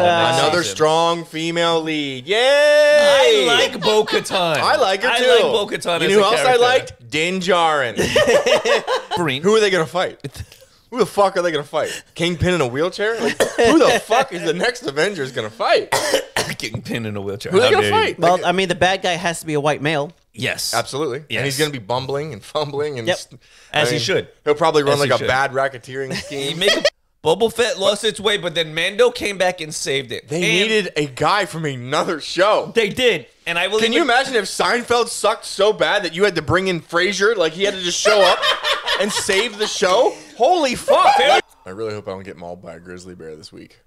uh, Another season. strong female lead. Yay! I like Bo Katan. I like her too. I like Bo Katan. You know who a else I liked? Din Djarin. Green. who are they gonna fight? Who the fuck are they gonna fight? Kingpin in a wheelchair? Like, who the fuck is the next Avengers gonna fight? getting pinned in a wheelchair. Who are they gonna fight? well, Like, I mean, the bad guy has to be a white male. Yes, absolutely. Yes. And he's gonna be bumbling and fumbling and Yep. s- As I he should. He'll probably run As like he a should. bad racketeering You scheme. Make a, Boba Fett lost its way, but then Mando came back and saved it. They And needed a guy from another show. They did, and I will. Can even, you imagine if Seinfeld sucked so bad that you had to bring in Frasier? Like he had to just show up and save the show? Holy fuck! I really hope I don't get mauled by a grizzly bear this week.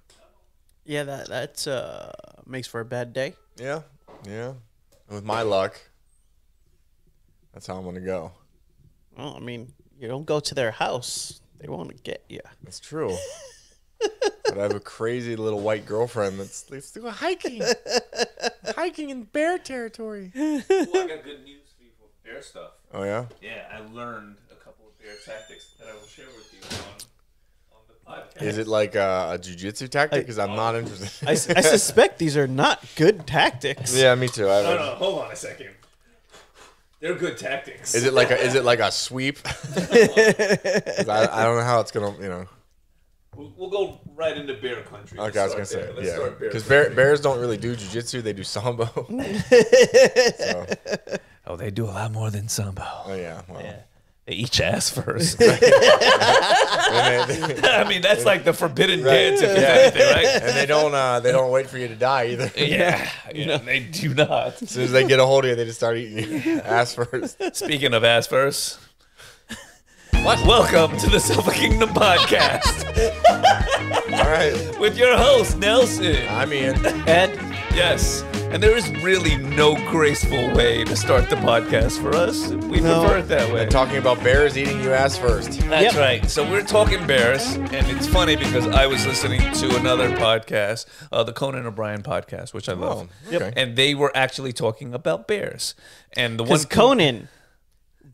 Yeah, that that uh, makes for a bad day. Yeah, yeah. And with my luck, that's how I'm gonna go. Well, I mean, you don't go to their house; they want to get you. That's true. but I have a crazy little white girlfriend that's let's do a hiking, hiking in bear territory. Well, I got good news for you for bear stuff. Oh yeah. Yeah, I learned a couple of bear tactics that I will share with you on, on the podcast. Is it like a, a jujitsu tactic? Because I'm not interested. I suspect these are not good tactics. yeah, me too. I No, no, hold on a second. They're good tactics. Is it like a is it like a sweep? 'Cause I, I don't know how it's gonna you know. We'll, we'll go right into bear country. Okay, I was gonna Start say. Let's yeah, start bear because bear, bears don't really do jujitsu; they do sambo. so, Oh, they do a lot more than sambo. oh yeah, well, They eat your ass first. And they- I mean, that's like the forbidden dance, if anything, right? and they don't uh, they don't wait for you to die either. Yeah, you yeah, they do not. As soon as they get a hold of you, they just start eating you ass first. Speaking of ass first, welcome to the Sofa Kingdom podcast All right, with your host Nelson. I'm in. Ed, Yes, and there is really no graceful way to start the podcast for us. We No. prefer it that way. And talking about bears eating you ass first. That's Yep. right. So we're talking bears, and it's funny because I was listening to another podcast, uh, the Conan O'Brien podcast, which I love, Oh, okay. and they were actually talking about bears. And the one because Conan,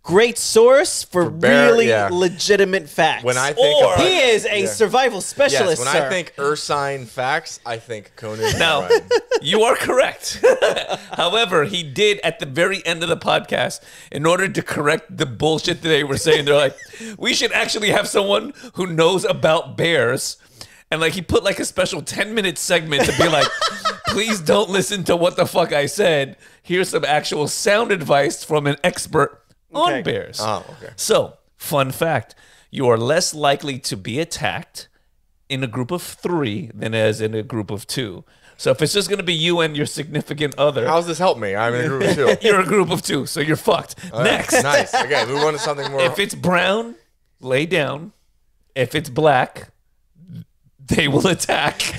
great source for, bear- really yeah. legitimate facts. When I think Or- of, he is a Yeah. survival yes, specialist, when sir. I think Ursine facts, I think Conan. Now, you are correct. However, he did at the very end of the podcast, in order to correct the bullshit that they were saying, they're like, we should actually have someone who knows about bears. And like he put like a special 10 minute segment to be like, please don't listen to what the fuck I said. Here's some actual sound advice from an expert on Okay. bears. Oh, okay. So, fun fact you are less likely to be attacked in a group of three than as in a group of two. So, if it's just going to be you and your significant other, How's this help me? I'm in a group of two. you're a group of two. So, you're fucked. Next. nice. Okay, move on to something more. If it's brown, lay down. If it's black, they will attack.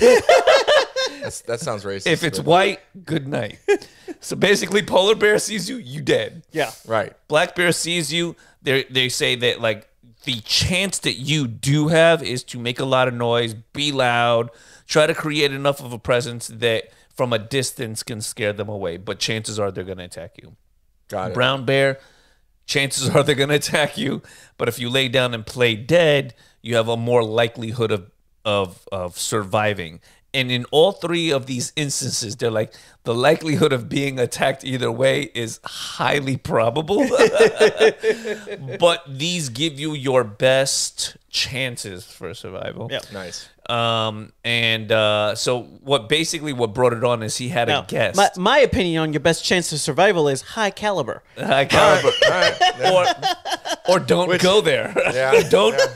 That sounds racist. if it's but- white, good night. So basically, polar bear sees you, you dead. yeah. right, black bear sees you they they say that like the chance that you do have is to make a lot of noise be loud try to create enough of a presence that from a distance can scare them away but chances are they're going to attack you got it. brown bear chances are they're going to attack you but if you lay down and play dead you have a more likelihood of of of surviving and in all three of these instances they're like the likelihood of being attacked either way is highly probable. But these give you your best chances for survival Yeah. Nice. um and uh so what basically what brought it on is he had Now, a guest my, my opinion on your best chance of survival is high caliber. high caliber All right. Yeah. or or don't go there. Yeah, don't. yeah.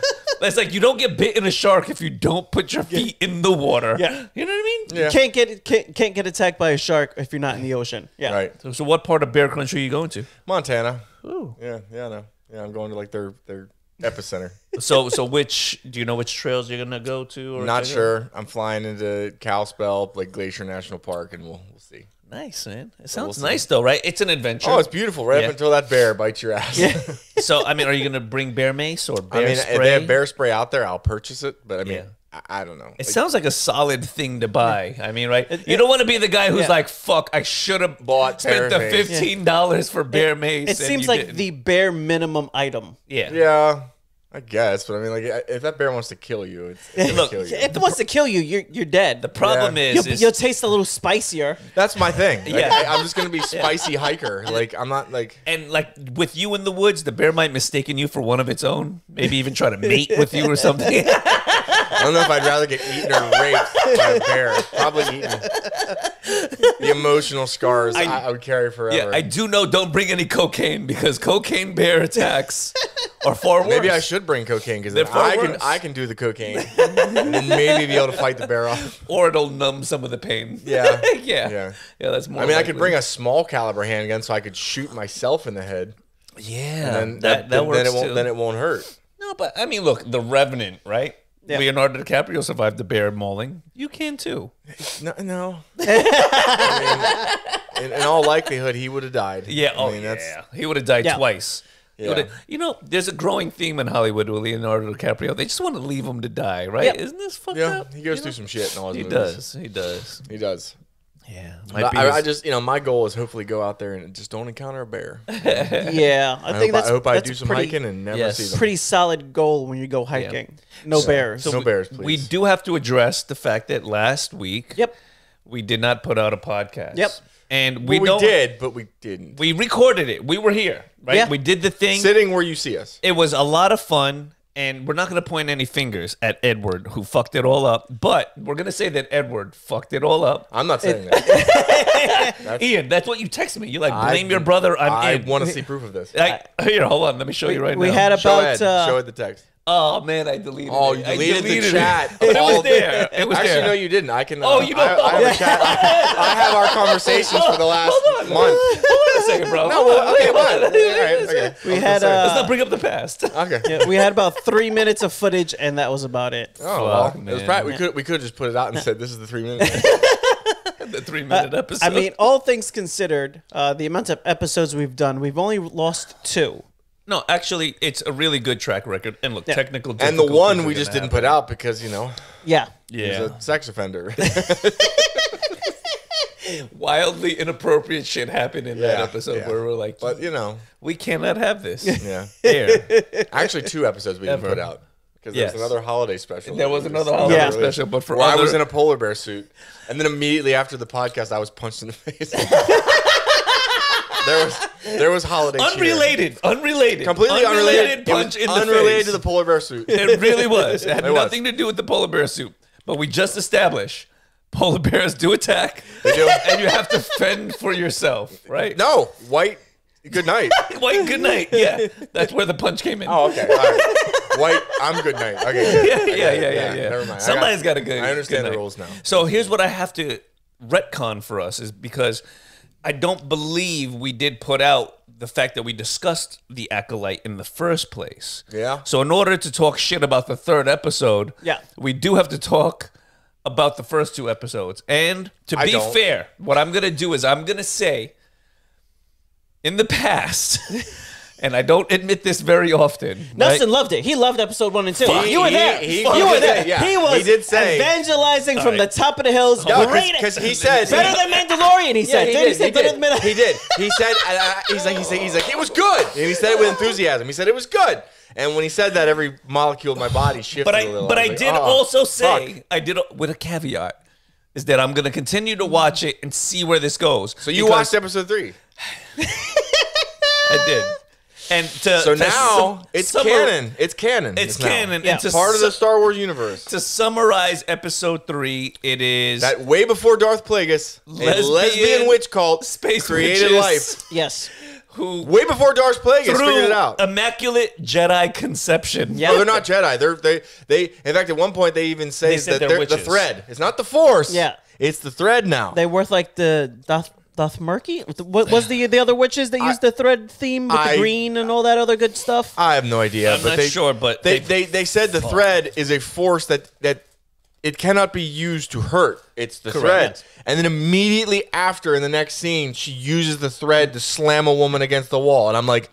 That's like you don't get bit in a shark if you don't put your feet in the water. Yeah. you know what I mean. Yeah. Can't get can't, can't get attacked by a shark if you're not in the ocean. Yeah. Right. So, so what part of bear country are you going to? Montana. Ooh. Yeah, yeah, I know. Yeah, I'm going to like their their epicenter. So so which do you know which trails you're gonna go to? Or Not out? sure. I'm flying into Kalispell, like Glacier National Park, and we'll we'll see. Nice man. It sounds see. nice though, right? It's an adventure. Oh, it's beautiful, right Yeah. up until that bear bites your ass. Yeah. so I mean, are you gonna bring bear mace or I bear mean, spray? if they have bear spray out there, I'll purchase it. But I mean, Yeah. I, I don't know. It Like, sounds like a solid thing to buy. I mean, right? You don't want to be the guy who's Yeah. like, "Fuck, I should have Bought spent the fifteen dollars for bear mace." It and seems like didn't. the bare minimum item. yeah. yeah, I guess, but I mean, like, if that bear wants to kill you, it's, it's gonna Look, kill you. If it wants to kill you, you're you're dead. The problem Yeah. is, you'll, is you'll taste a little spicier. That's my thing. Like, Yeah. I, am just gonna be spicy hiker. Like, I'm not like. and like with you in the woods, the bear might mistaken you for one of its own. Maybe even try to mate with you or something. I don't know if I'd rather get eaten or raped by a bear. Probably eaten. The emotional scars I, I- I would carry forever. yeah, I do know. Don't bring any cocaine because cocaine bear attacks are far worse. Maybe I should bring cocaine because then far I can. I can do the cocaine and maybe be able to fight the bear off. or it'll numb some of the pain. Yeah. yeah, Yeah. yeah. That's more. I mean, I could bring a small caliber handgun so I could shoot myself in the head. Yeah, And then that, that, then, works then it won't too. then it won't hurt. no, but I mean, look, the Revenant, right? Yeah. Leonardo DiCaprio survived the bear mauling. You can too. No, no. I mean, in, in all likelihood, he would have died. Yeah. I Oh, mean, yeah. He would have died Yeah. twice. He Yeah. You know, there's a growing theme in Hollywood with Leonardo DiCaprio. They just want to leave him to die, right? Yep. Isn't this fucked Yeah, up? he goes You through know? some shit in all his He movies. does. He does. He does. Yeah. But I, his- I just, you know, my goal is hopefully go out there and just don't encounter a bear. Yeah, I, I think hope, I, that's. hope I do some pretty, hiking and never Yes. see them. Pretty solid goal when you go hiking. No bears. no bears, please. we do have to address the fact that last week, Yep. we did not put out a podcast. Yep. And we, Well, we don't- did, but we didn't. We recorded it. We were here, right? Yeah. We did the thing. Sitting where you see us. It was a lot of fun, and we're not going to point any fingers at Edward, who fucked it all up. But we're going to say that Edward fucked it all up. I'm not saying that. Ian, that's what you texted me. You like I- blame your brother. I'm I in. want to see proof of this. I, here, hold on. Let me show you right we now. We had Show about. Ed. uh, Show Ed the text. Oh man, I deleted. Oh, it. you I deleted, the it. chat. But it was All- there. It was Actually, there. no, you didn't. I can. Oh, uh, you don't- I, I have a chat. I, I have our conversations for the last Hold on. month. Hold on a second, bro. No, Hold well, okay, Hold fine. on. All right, okay. We I was had, uh, Let's not bring up the past. okay. yeah, we had about three minutes of footage, and that was about it. Oh, well, Fuck, it was probably, we could we could just put it out and said this is the three minutes. the three minute episode. I mean, all things considered, uh, the amount of episodes we've done, we've only lost two. No, actually, it's a really good track record. And look, technical. and the one we just didn't put out because you know Yeah. Yeah. he's a sex offender. wildly inappropriate shit happened in that Yeah, episode yeah. where we're like, but you know, we cannot have this. yeah. Here. Actually, two episodes we didn't put out because there Yes. was another holiday special. There was that another holiday Yeah. special, but for Where I other, was in a polar bear suit, and then immediately after the podcast, I was punched in the face. there was there was holiday unrelated, unrelated, completely unrelated, was punch in the unrelated face. to the polar bear suit. It really was. It had It was. nothing to do with the polar bear suit. But we just established polar bears do attack. They do. And you have to fend for yourself, right? No, white. Good night. White, good night. Yeah. That's where the punch came in. Oh, okay. All right. White. I'm good night. Okay. yeah, yeah, yeah, yeah, yeah. Never mind. Somebody's got, a good. I understand good the rules now. So here's what I have to retcon for us is because I don't believe we did put out the fact that we discussed the acolyte in the first place. Yeah. So in order to talk shit about the third episode, Yeah. we do have to talk about the first two episodes. And to I be don't. fair, what I'm gonna do is I'm gonna say in the past, and I don't admit this very often. Nelson right? loved it. He loved episode one and two. Fuck. you were there. he- he you did were there. say, yeah. He was He did say- evangelizing from right. the top of the hills. No, Great- because he said better than Mandalorian. He Yeah, said. he Didn't did. he say better did. than He did. He said, and I- he's like, he's like, he's like, it was good, and he said it with enthusiasm. He said it was good, and when he said that, every molecule of my body shifted But a I, little. but I was like, did oh, also say fuck. I did with a caveat is that I'm going to continue to watch it and see where this goes. So you Because watched episode three. I did, and to So to now sum- it's summar- canon. It's canon. It's now. canon. Yeah. And to Part of the Star Wars universe. to summarize episode three, it is That way before Darth Plagueis, a Lesbian lesbian witch cult space created witches life. Yes. who Way before Darth Plagueis figured it out. immaculate Jedi conception. Yeah. No, they're not Jedi. They're they they. In fact, at one point they even say They that they're they're, the thread. It's not the Force. Yeah. it's the thread now. They worth like the Doth Dothmurky. What was the the other witches that used the thread theme with I- the green and all that other good stuff? I have no idea. I'm but not they, sure, but they, they- they they said the thread is a force that that it cannot be used to hurt. It's the Correct. thread. And then immediately after, in the next scene, she uses the thread to slam a woman against the wall, and I'm like,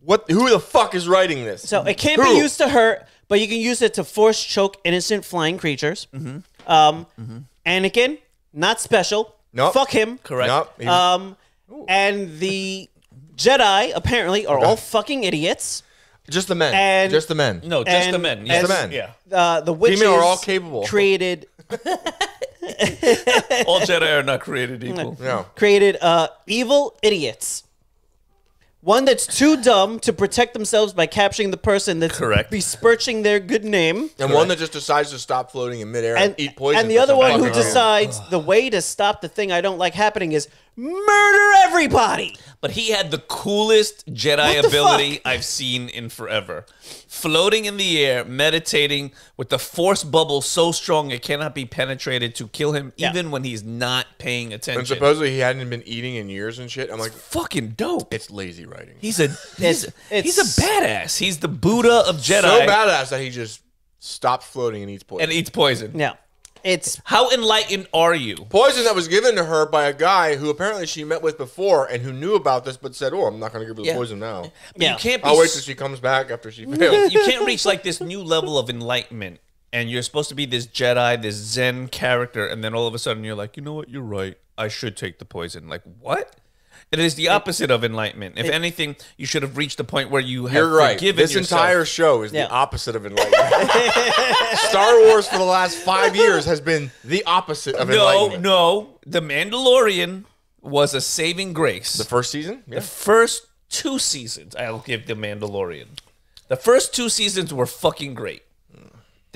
what? Who the fuck is writing this? So it can't Who? be used to hurt, but you can use it to force choke innocent flying creatures. Um, Anakin, not special. Nope. Fuck him. Correct. Nope. He- Um, and the Jedi apparently are all fucking idiots. Just the men. And- just the men. No, just the And- men. Just the men. Yeah. Uh, the witches Female are all capable. created All Jedi are not created equal. No. created uh, evil idiots. One that's too dumb to protect themselves by capturing the person that's Correct. besmirching their good name. And one that just decides to stop floating in midair and, And, eat poison. and the for other some one who fucking reason. decides the way to stop the thing I don't like happening is murder everybody. But he had the coolest Jedi the ability fuck? I've seen in forever. Floating in the air, meditating with the force bubble so strong it cannot be penetrated to kill him, Yeah. even when he's not paying attention. And supposedly he hadn't been eating in years and shit. I'm like, fucking dope. it's lazy writing. He's a he's, It's- he's a badass. He's the Buddha of Jedi so badass that he just stops floating and eats poison. and eats poison. Yeah. It's How enlightened are you? poison that was given to her by a guy who apparently she met with before and who knew about this but said, "Oh, I'm not going to give her the Yeah. poison now. yeah. You can't be I'll wait till she comes back after she failed." you can't reach like this new level of enlightenment and you're supposed to be this jedi this zen character and then all of a sudden you're like you know what you're right i should take the poison like what it is the opposite of enlightenment if anything you should have reached the point where you have You're right. forgiven This yourself. entire show is Yeah. the opposite of enlightenment. Star Wars for the last five years has been the opposite of no enlightenment. no no. the mandalorian was a saving grace The first season, yeah. the first two seasons i'll give the mandalorian the first two seasons were fucking great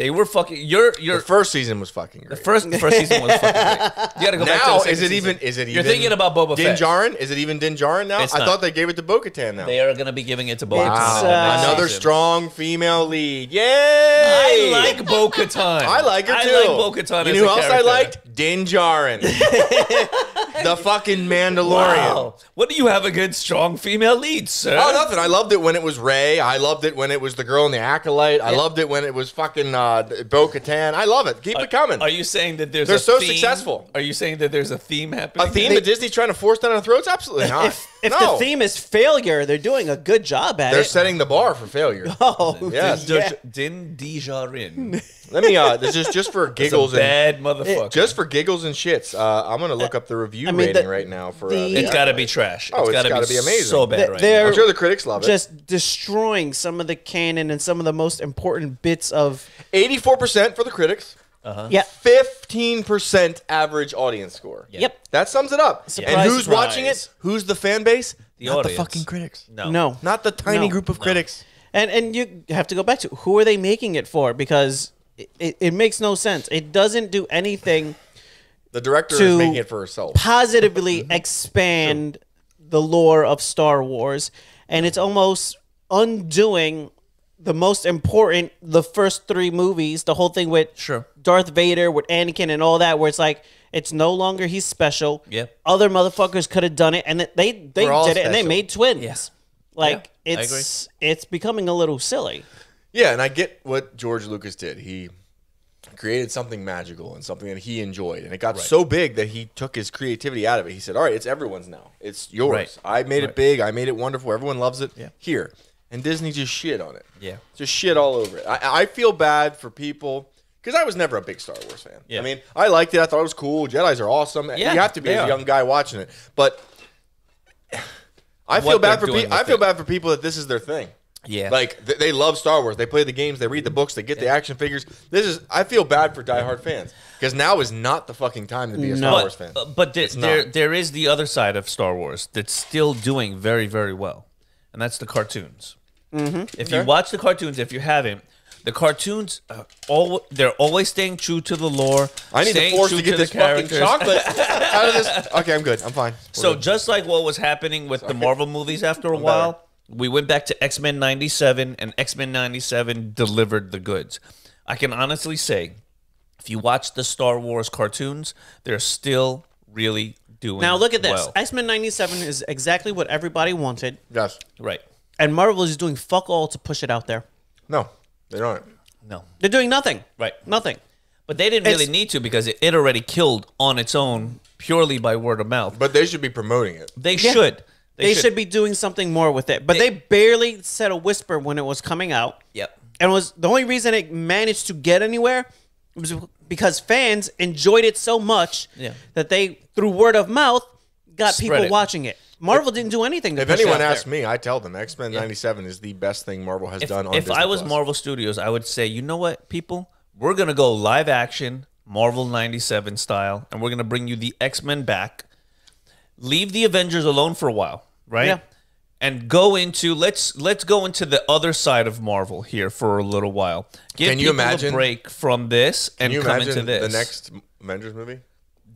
they were fucking you're you're The first season was fucking great. First, the first season was fucking great. You gotta go back to now the second is it season. even? Is it even? You're thinking about Boba Din Fett. Djarin? Is it even Din Djarin now? It's I not. thought they gave it to Bo-Katan now. They are gonna be giving it to Bo It's, Katan. uh, Another strong female lead. Yay! I like Bo Katan. I like her too. I like Bo Katan. You know who else I liked? Din Djarin, the fucking Mandalorian. Wow. What do you have against strong female leads, sir? Oh, nothing. I loved it when it was Rey. I loved it when it was the girl in the acolyte. I loved it when it was fucking uh, Bo Katan. I love it. Keep it coming. Are you saying that there's They're a so theme? successful. Are you saying that there's a theme happening? a theme that Disney's trying to force down our throats? Absolutely not. if, if no. the theme is failure, they're doing a good job at it. They're setting the bar for failure. oh, Yes. yeah. Din Djarin. Let me. Uh, this is just for It's a giggles and bad motherfucker. just for giggles and shits. Uh, I'm gonna look up the review I mean, rating the- right now for. the- uh, it's the got to be trash. Oh, it's gotta, gotta be amazing. So bad Th- right they're- now. I'm sure the critics love it. just destroying some of the canon and some of the most important bits of 84% for the critics. Uh-huh. Yeah. 15% average audience score. Yep. That sums it up. Surprise, and who's surprise. watching it? Who's the fan base? The Not audience. the fucking critics. No. No. Not the tiny No. group of critics. And and you have to go back to who are they making it for because it, it, makes no sense. It doesn't do anything The director To- is making it for herself. positively expand the lore of Star Wars and it's almost undoing the most important the first 3 movies, the whole thing with Sure. Darth Vader with Anakin and all that where it's like it's no longer he's special. Yep. Other motherfuckers could have done it and they they did it and they made twins. Yes. Like Yeah, it's it's becoming a little silly. Yeah, and I get what George Lucas did. He created something magical and something that he enjoyed. And it got so big that he took his creativity out of it. He said, All right, it's everyone's now. It's yours. Right. I made it big. I made it wonderful. Everyone loves it. Yeah. Here. And Disney just shit on it. Yeah. Just shit all over it. I, I feel bad for people because I was never a big Star Wars fan. Yeah. I mean, I liked it. I thought it was cool. Jedi's are awesome. Yeah, you have to be a are. young guy watching it. But I feel bad for people. I feel it. bad for people that this is their thing. Yeah. Like th- they love Star Wars. They play the games. They read the books. They get the action figures. This is. I feel bad for diehard fans because now is not the fucking time to be a Star No. Wars fan. Uh, but th- there, not. there is the other side of Star Wars that's still doing very, very well, and that's the cartoons. Mm-hmm. If you watch the cartoons, if you haven't, the cartoons, uh, all they're always staying true to the lore. I need the force true to get the this fucking chocolate out of this. Okay, I'm good. I'm fine. We're So good. just like what was happening with the Marvel movies after a while, we went back to X Men '97, and X Men '97 delivered the goods. I can honestly say, if you watch the Star Wars cartoons, they're still really doing. Now look at this. well. X Men '97 is exactly what everybody wanted, yes. right? and Marvel is doing fuck all to push it out there. No, they aren't. No, They're doing nothing. right. Nothing. But they didn't really It's- need to because it, it already killed on its own purely by word of mouth. But they should be promoting it. They Yeah. should. They, should. be doing something more with it. But they, barely said a whisper when it was coming out. Yep. And it was the only reason it managed to get anywhere was because fans enjoyed it so much Yeah. that they through word of mouth got Spread people it. watching it. Marvel didn't do anything. To If anyone out asks me, I tell them X Men '97 is the best thing Marvel has if, done. on if I was Plus. Marvel Studios, I would say, you know what, people, we're gonna go live action, Marvel '97 style, and we're gonna bring you the X Men back. Leave the Avengers alone for a while, right? Yeah. And go into let's let's go into the other side of Marvel here for a little while. Give Can you imagine- a break from this Can and you come imagine into this? the next Avengers movie?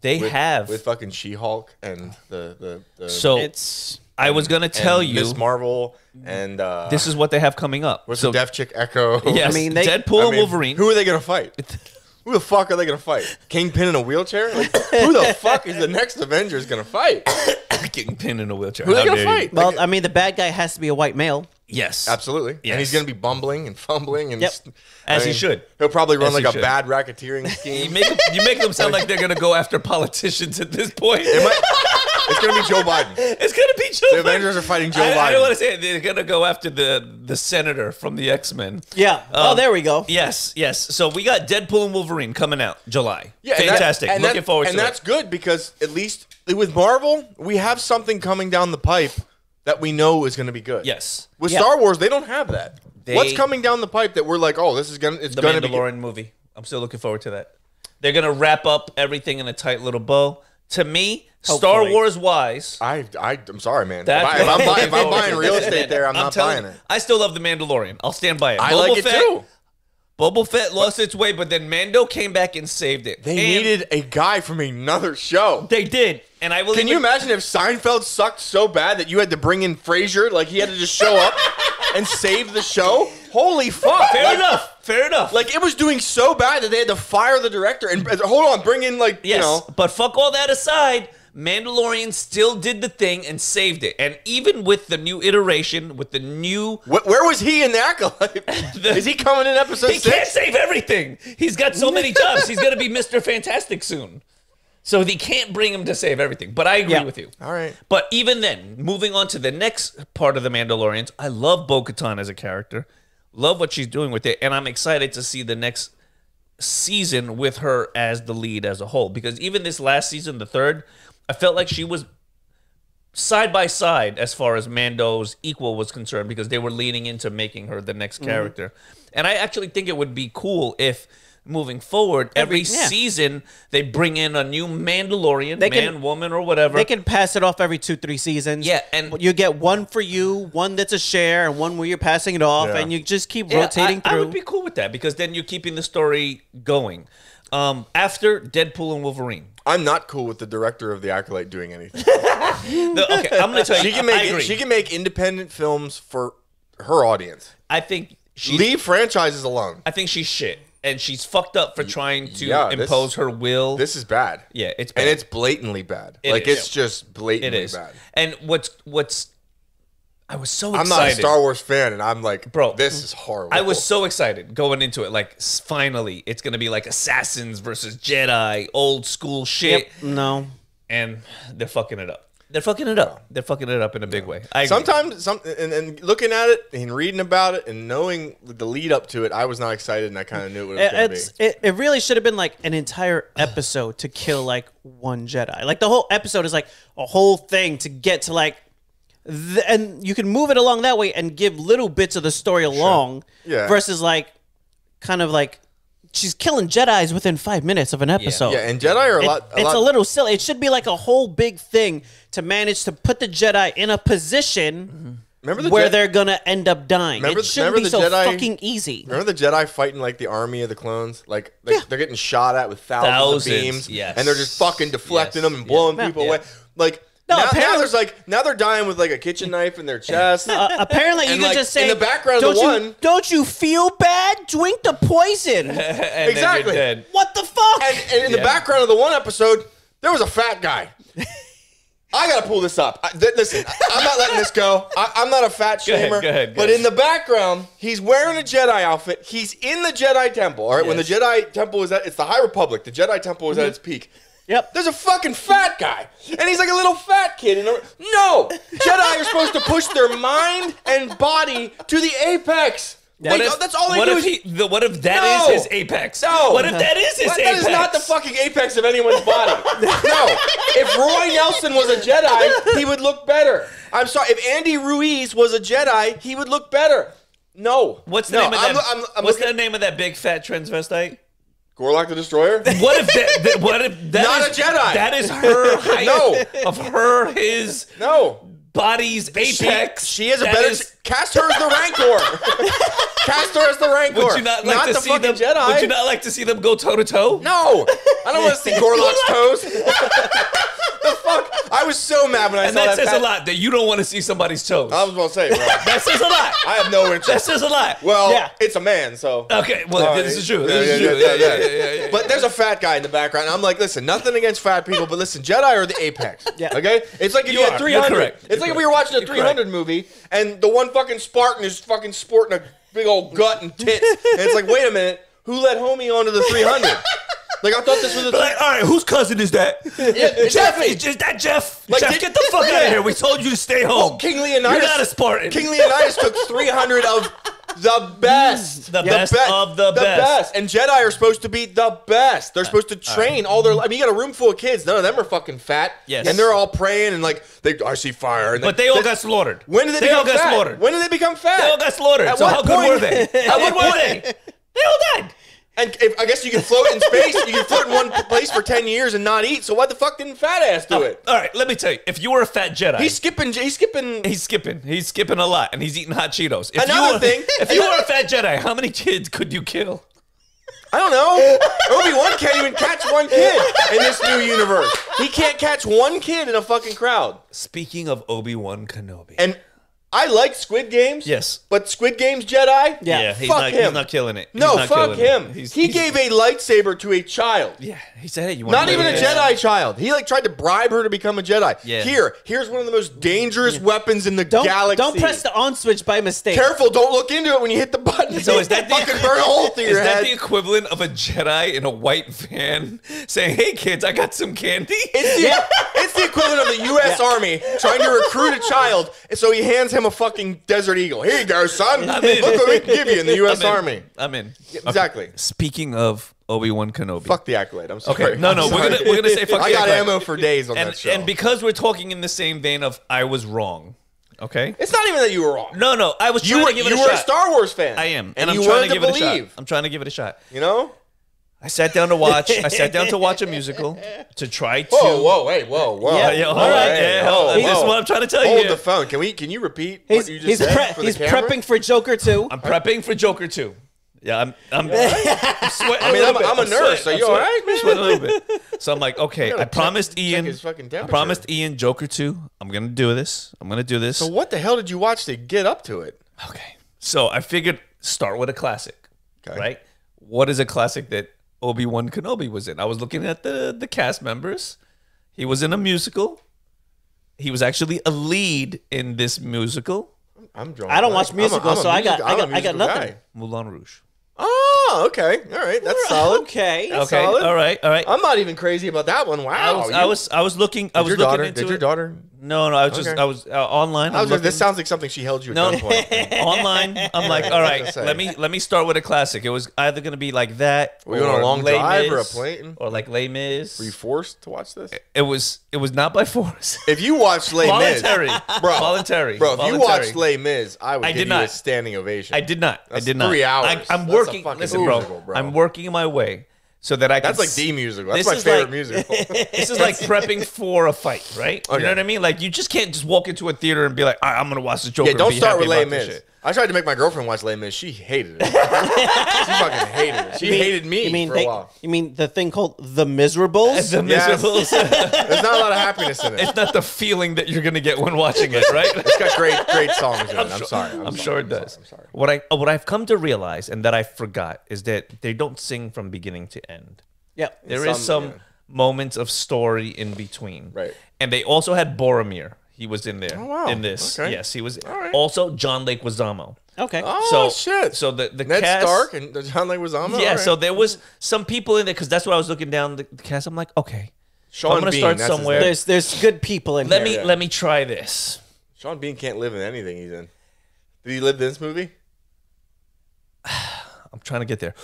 they With, have. with fucking She Hulk and the the, the so it's I was gonna tell and you Miss Marvel and uh, this is what they have coming up. what's so the Deaf Chick Echo. yes, I mean, they- Deadpool I and Wolverine. Who are they gonna fight? Who the fuck are they gonna fight? Kingpin in a wheelchair? Like, who the fuck is the next Avengers gonna fight? getting pinned in a wheelchair. Who are they How gonna dare you. fight? well, I mean, the bad guy has to be a white male. Yes, absolutely. And he's gonna be bumbling and fumbling and Yep. st- As I he should. He'll probably run As like a should. bad racketeering You scheme. make them, you make them sound like they're gonna go after politicians at this point. It might- it's gonna be Joe Biden. it's gonna be Joe. The Biden. Avengers are fighting Joe I, I don't want to say it. they're gonna go after the the senator from the X Men. Yeah. oh, Um, there we go. Yes, yes. So we got Deadpool and Wolverine coming out July. Yeah, and that- fantastic. and Looking that- forward and to that's it. good because at least with Marvel, we have something coming down the pipe that we know is going to be good. Yes, With Yeah. Star Wars, they don't have that. They- What's coming down the pipe that we're like, oh, this is gonna, it's the gonna be. The Mandalorian movie. I'm still looking forward to that. They're gonna wrap up everything in a tight little bow. To me, Star Wars wise, I, I, I'm sorry, man. If, I, if I'm, what- buy, if I'm buying real estate there, I'm, not telling buying it. I still love the Mandalorian. I'll stand by it. I Boba like it Fett, too. Boba Fett lost its way, but then Mando came back and saved it. They And needed a guy from another show. They did, and I will. Can you imagine if Seinfeld sucked so bad that you had to bring in Frasier? Like he had to just show up and save the show? Holy fuck! Fair Like- enough. Fair enough. Like it was doing so bad that they had to fire the director and hold on, bring in like yes, you know. but fuck all that aside. Mandalorian still did the thing and saved it, and even with the new iteration, with the new Wh- where was he in the acolyte? Is he coming in episode He can't save everything. He's got so many jobs. He's going to be Mr. Fantastic soon. So they can't bring him to save everything. But I agree Yeah. with you. All right. But even then, moving on to the next part of the Mandalorians, I love Bo Katan as a character. Love what she's doing with it. And I'm excited to see the next season with her as the lead as a whole. Because even this last season, the third, I felt like she was side by side as far as Mando's equal was concerned because they were leaning into making her the next Mm-hmm. character. And I actually think it would be cool if moving forward every, Every- yeah. season they bring in a new Mandalorian, They man, can- woman or whatever. They can pass it off every two, three seasons. Yeah, and- you get one for you, one that's a share, and one where you're passing it off, Yeah. and you just keep Yeah, rotating I, I would be cool with that because then you're keeping the story going. Um, after Deadpool and Wolverine. I'm not cool with the director of the acolyte doing anything. The- okay, I'm going to tell you. She can I make agree. she can make independent films for her audience. I think she. Leave franchises alone. I think she's shit, and she's fucked up for trying to yeah, this- impose her will. This is bad. yeah, it's and it's blatantly bad. It like is. it's just it blatantly is. bad. And what's what's I was so excited. I'm not a Star Wars fan, and I'm like, Bro, this is horrible. I was so excited going into it. Like, finally, it's gonna be like assassins versus Jedi, old school shit, Yep. No. and they're fucking it up. They're fucking it up. They're fucking it up in a big way. I. Sometimes, some and, and looking at it and reading about it and knowing the lead up to it, I was not excited, and I kind of knew what it was going to It's, be. it, it really should have been like an entire episode to kill like one Jedi. Like the whole episode is like a whole thing to get to like, th- and you can move it along that way and give little bits of the story along. Yeah. Versus like, kind of like, she's killing Jedi's within five minutes of an episode. Yeah, and Jedi are a It- lot. A it's lot, a little silly. It should be like a whole big thing to manage to put the Jedi in a position mm-hmm. Remember the where Je- they're gonna end up dying. Remember- it shouldn't be the so Jedi- fucking easy. Remember the Jedi fighting like the army of the clones? Like, like Yeah. they're getting shot at with thousands, Thousands, of beams, yes. and they're just fucking deflecting Yes, them and blowing Yeah. people Yeah. away. Like No, now, now there's like now they're dying with like a kitchen knife in their chest. Uh, apparently, you And, could like, just say in the background of don't the you, one- Don't you feel bad? Drink the poison. Exactly. you're dead. what the fuck? and, and in the background of the one episode, there was a fat guy. I gotta pull this up. I, th- listen, I- I'm not letting this go. I, I'm not a fat shamer. go ahead, go but in the background, he's wearing a Jedi outfit. He's in the Jedi Temple. All right, when the Jedi Temple is at, it's the High Republic. The Jedi Temple is at its peak. Yep. There's a fucking fat guy, and he's like a little fat kid. In a, no, Jedi are supposed to push their mind and body to the apex. What They- if, that's all they what do. if he, the, what if that is No. his apex? No. What if that is his What? apex? That is not the fucking apex of anyone's body. no. If Roy Nelson was a Jedi, he would look better. I'm sorry. If Andy Ruiz was a Jedi, he would look better. No. What's the no, name of I'm, that? I'm, I'm what's looking- the name of that big fat transvestite? Gorlock the Destroyer? What if that? that- what if that Not is- a Jedi. That is her height No. of her his No. body's apex. She, she has a That better. is- cast her as the Rancor. cast her as the Rancor. would you not like to the see them? Jedi. Would you not like to see them go toe to toe? No, I don't want to see Gorlock's toes. the fuck! I was so mad when I And saw that that. says a lot that you don't want to see somebody's toes. I was about to say, bro. that says a lot. I have no interest. That interest. says a lot. Well, Yeah. it's a man, so. okay, well, All this is true. Yeah, This is yeah, true. yeah, Yeah, yeah, yeah, yeah, yeah, yeah. But there's a fat guy in the background. I'm like, listen, nothing against fat people, but listen, Jedi are the apex. Yeah. Okay? It's like if You you, had 300. It's You're like if we were watching a 300 movie and the one fucking Spartan is fucking sporting a big old gut and tits. and it's like, wait a minute, who let homie onto the 300? like, I thought this was a. But like, all right, whose cousin is that? Yeah, Jeff, is that Jeff? Like, Jeff, did- get the fuck out of here. We told you to stay home. Oh, King Leonidas. You're not a Spartan. King Leonidas took 300 of the best. The best of the best. And Jedi are supposed to be the best. They're uh, supposed to train all their. I mean, you got a room full of kids. None of them are fucking fat. Yes. And they're all praying and like they. I see fire. And But they all got slaughtered. When did they, They all become got fat? slaughtered. When did they become fat? They all got slaughtered. At so what how good were point- they? How good were they? They all died. And if, I guess you can float in space. You can float in one place for ten years and not eat. So why the fuck didn't fat ass do oh, it? All right, let me tell you. If you were a fat Jedi, He's skipping. He's skipping. He's skipping. He's skipping a lot, and he's eating hot Cheetos. If Another you were, thing- if you were a fat Jedi, how many kids could you kill? I don't know. Obi Wan can't even catch one kid in this new universe. He can't catch one kid in a fucking crowd. Speaking of Obi Wan Kenobi, And I like Squid Games. Yes. But Squid Games Jedi. Yeah. he's fuck not, him. He's not killing it. He's No, not fuck him. He's- he he's- gave a lightsaber to a child. Yeah, he said, "Hey, you want Not even a Jedi child. He like tried to bribe her to become a Jedi. Yeah. Here, here's one of the most dangerous weapons in the Don't galaxy. don't press the on switch by mistake. Careful! Don't look into it when you hit the button. So is that the, fucking burn a hole through your head. is that the equivalent of a Jedi in a white van saying, "Hey kids, I got some candy"? It's the, it's the equivalent of the U.S. Army trying to recruit a child, so he hands him a fucking Desert Eagle. Here you go, son. I'm Look what we can give you in the U.S. I'm in. Army. I'm in. Exactly. Speaking of Obi Wan Kenobi, Fuck the acolyte. I'm sorry. Okay, no, no, we're gonna we're gonna say fuck I the got acolyte. ammo for days on and that show. and because we're talking in the same vein of I was wrong. Okay. it's not even that you were wrong. No, no, I was you trying were to give it you a were shot. a Star Wars fan. I am, and, and, I'm you trying to give it a shot. I'm trying to give it a shot. You know? I sat down to watch. I sat down to watch a musical to try to. Whoa, whoa, wait, whoa, whoa. Yeah, Yeah, hold All on. right. Yeah, Whoa, hold on. This is what I'm trying to tell Hold you. Hold the phone. Can we? Can you repeat He's what you just he's, said pre- for he's camera? prepping for Joker too. I'm prepping for Joker 2. Yeah, I'm. I'm, I'm sweating. I mean, a I'm- I'm a nurse. sweating. Are you I'm all right, man? I'm sweating a little bit. So I'm like, okay, I promised check- check Ian. his fucking I promised Ian Joker 2. I'm gonna do this. I'm gonna do this. So what the hell did you watch to get up to it? Okay. So I figured start with a classic. Okay. Right? What is a classic that Obi-Wan Kenobi was in? I was looking at the the cast members. He was in a musical. He was actually a lead in this musical, I'm drunk. I don't watch musicals, I'm a so I got- music- I I'm a got- I got musical nothing. guy. Moulin Rouge. Oh, okay. All right. That's solid. Okay. That's Okay. solid. All right. All right. I'm not even crazy about that one. Wow. I was, I You- was I was looking I Did was your looking daughter? into Did your it. daughter? No, no, I was just Okay. I was uh, online. I was I'm this sounds like something she held you No. online. I'm like, all right, let me let me start with a classic. It was either gonna be like that, Were you on a or long Les drive or a Mis, plane? or like Les Mis. Were you forced to watch this? It was it was not by force. If you watched Les Mis, voluntary, bro, voluntary, bro, if you watched Les Mis, I would I give did you a not. standing ovation. I did not. That's I did not. three hours. I, I'm That's working. fucking Listen, bro, bro. I'm working my way so that I can. That's like s- the musical. That's my favorite like- musical. This is like prepping for a fight, right? You know what I mean? Like you just can't just walk into a theater and be like, "All right, I'm gonna watch the Joker. yeah, don't be start happy with Les about this Mis. Shit." I tried to make my girlfriend watch Les Mis. She hated it. she fucking hated it. She mean- hated me You mean for they- a while. You mean the thing called The Miserables? The Yes. miserables. There's not a lot of happiness in it. it's not the feeling that you're gonna get when watching it, right? It's got great, great songs in it. I'm, sure- sorry. I'm, sorry, sure it I'm sorry, does. I'm sorry. What I what I've come to realize and that I forgot is that they don't sing from beginning to end. Yeah. There is Some- some yeah. moments of story in between. Right. And they also had Boromir. He was in there. Oh, wow. In this. Okay. Yes, he was. right. Also, John Lake Leguizamo. Okay. Oh so shit! So the the Ned cast, Stark and John Leguizamo. Yeah. All So there was some people in there because that's what I was looking down the, the cast. I'm like, okay, Sean I'm gonna Bean, start somewhere. There's there's good people in let here. me yeah. let me try this. Sean Bean can't live in anything he's in. Did he live in this movie? I'm trying to get there.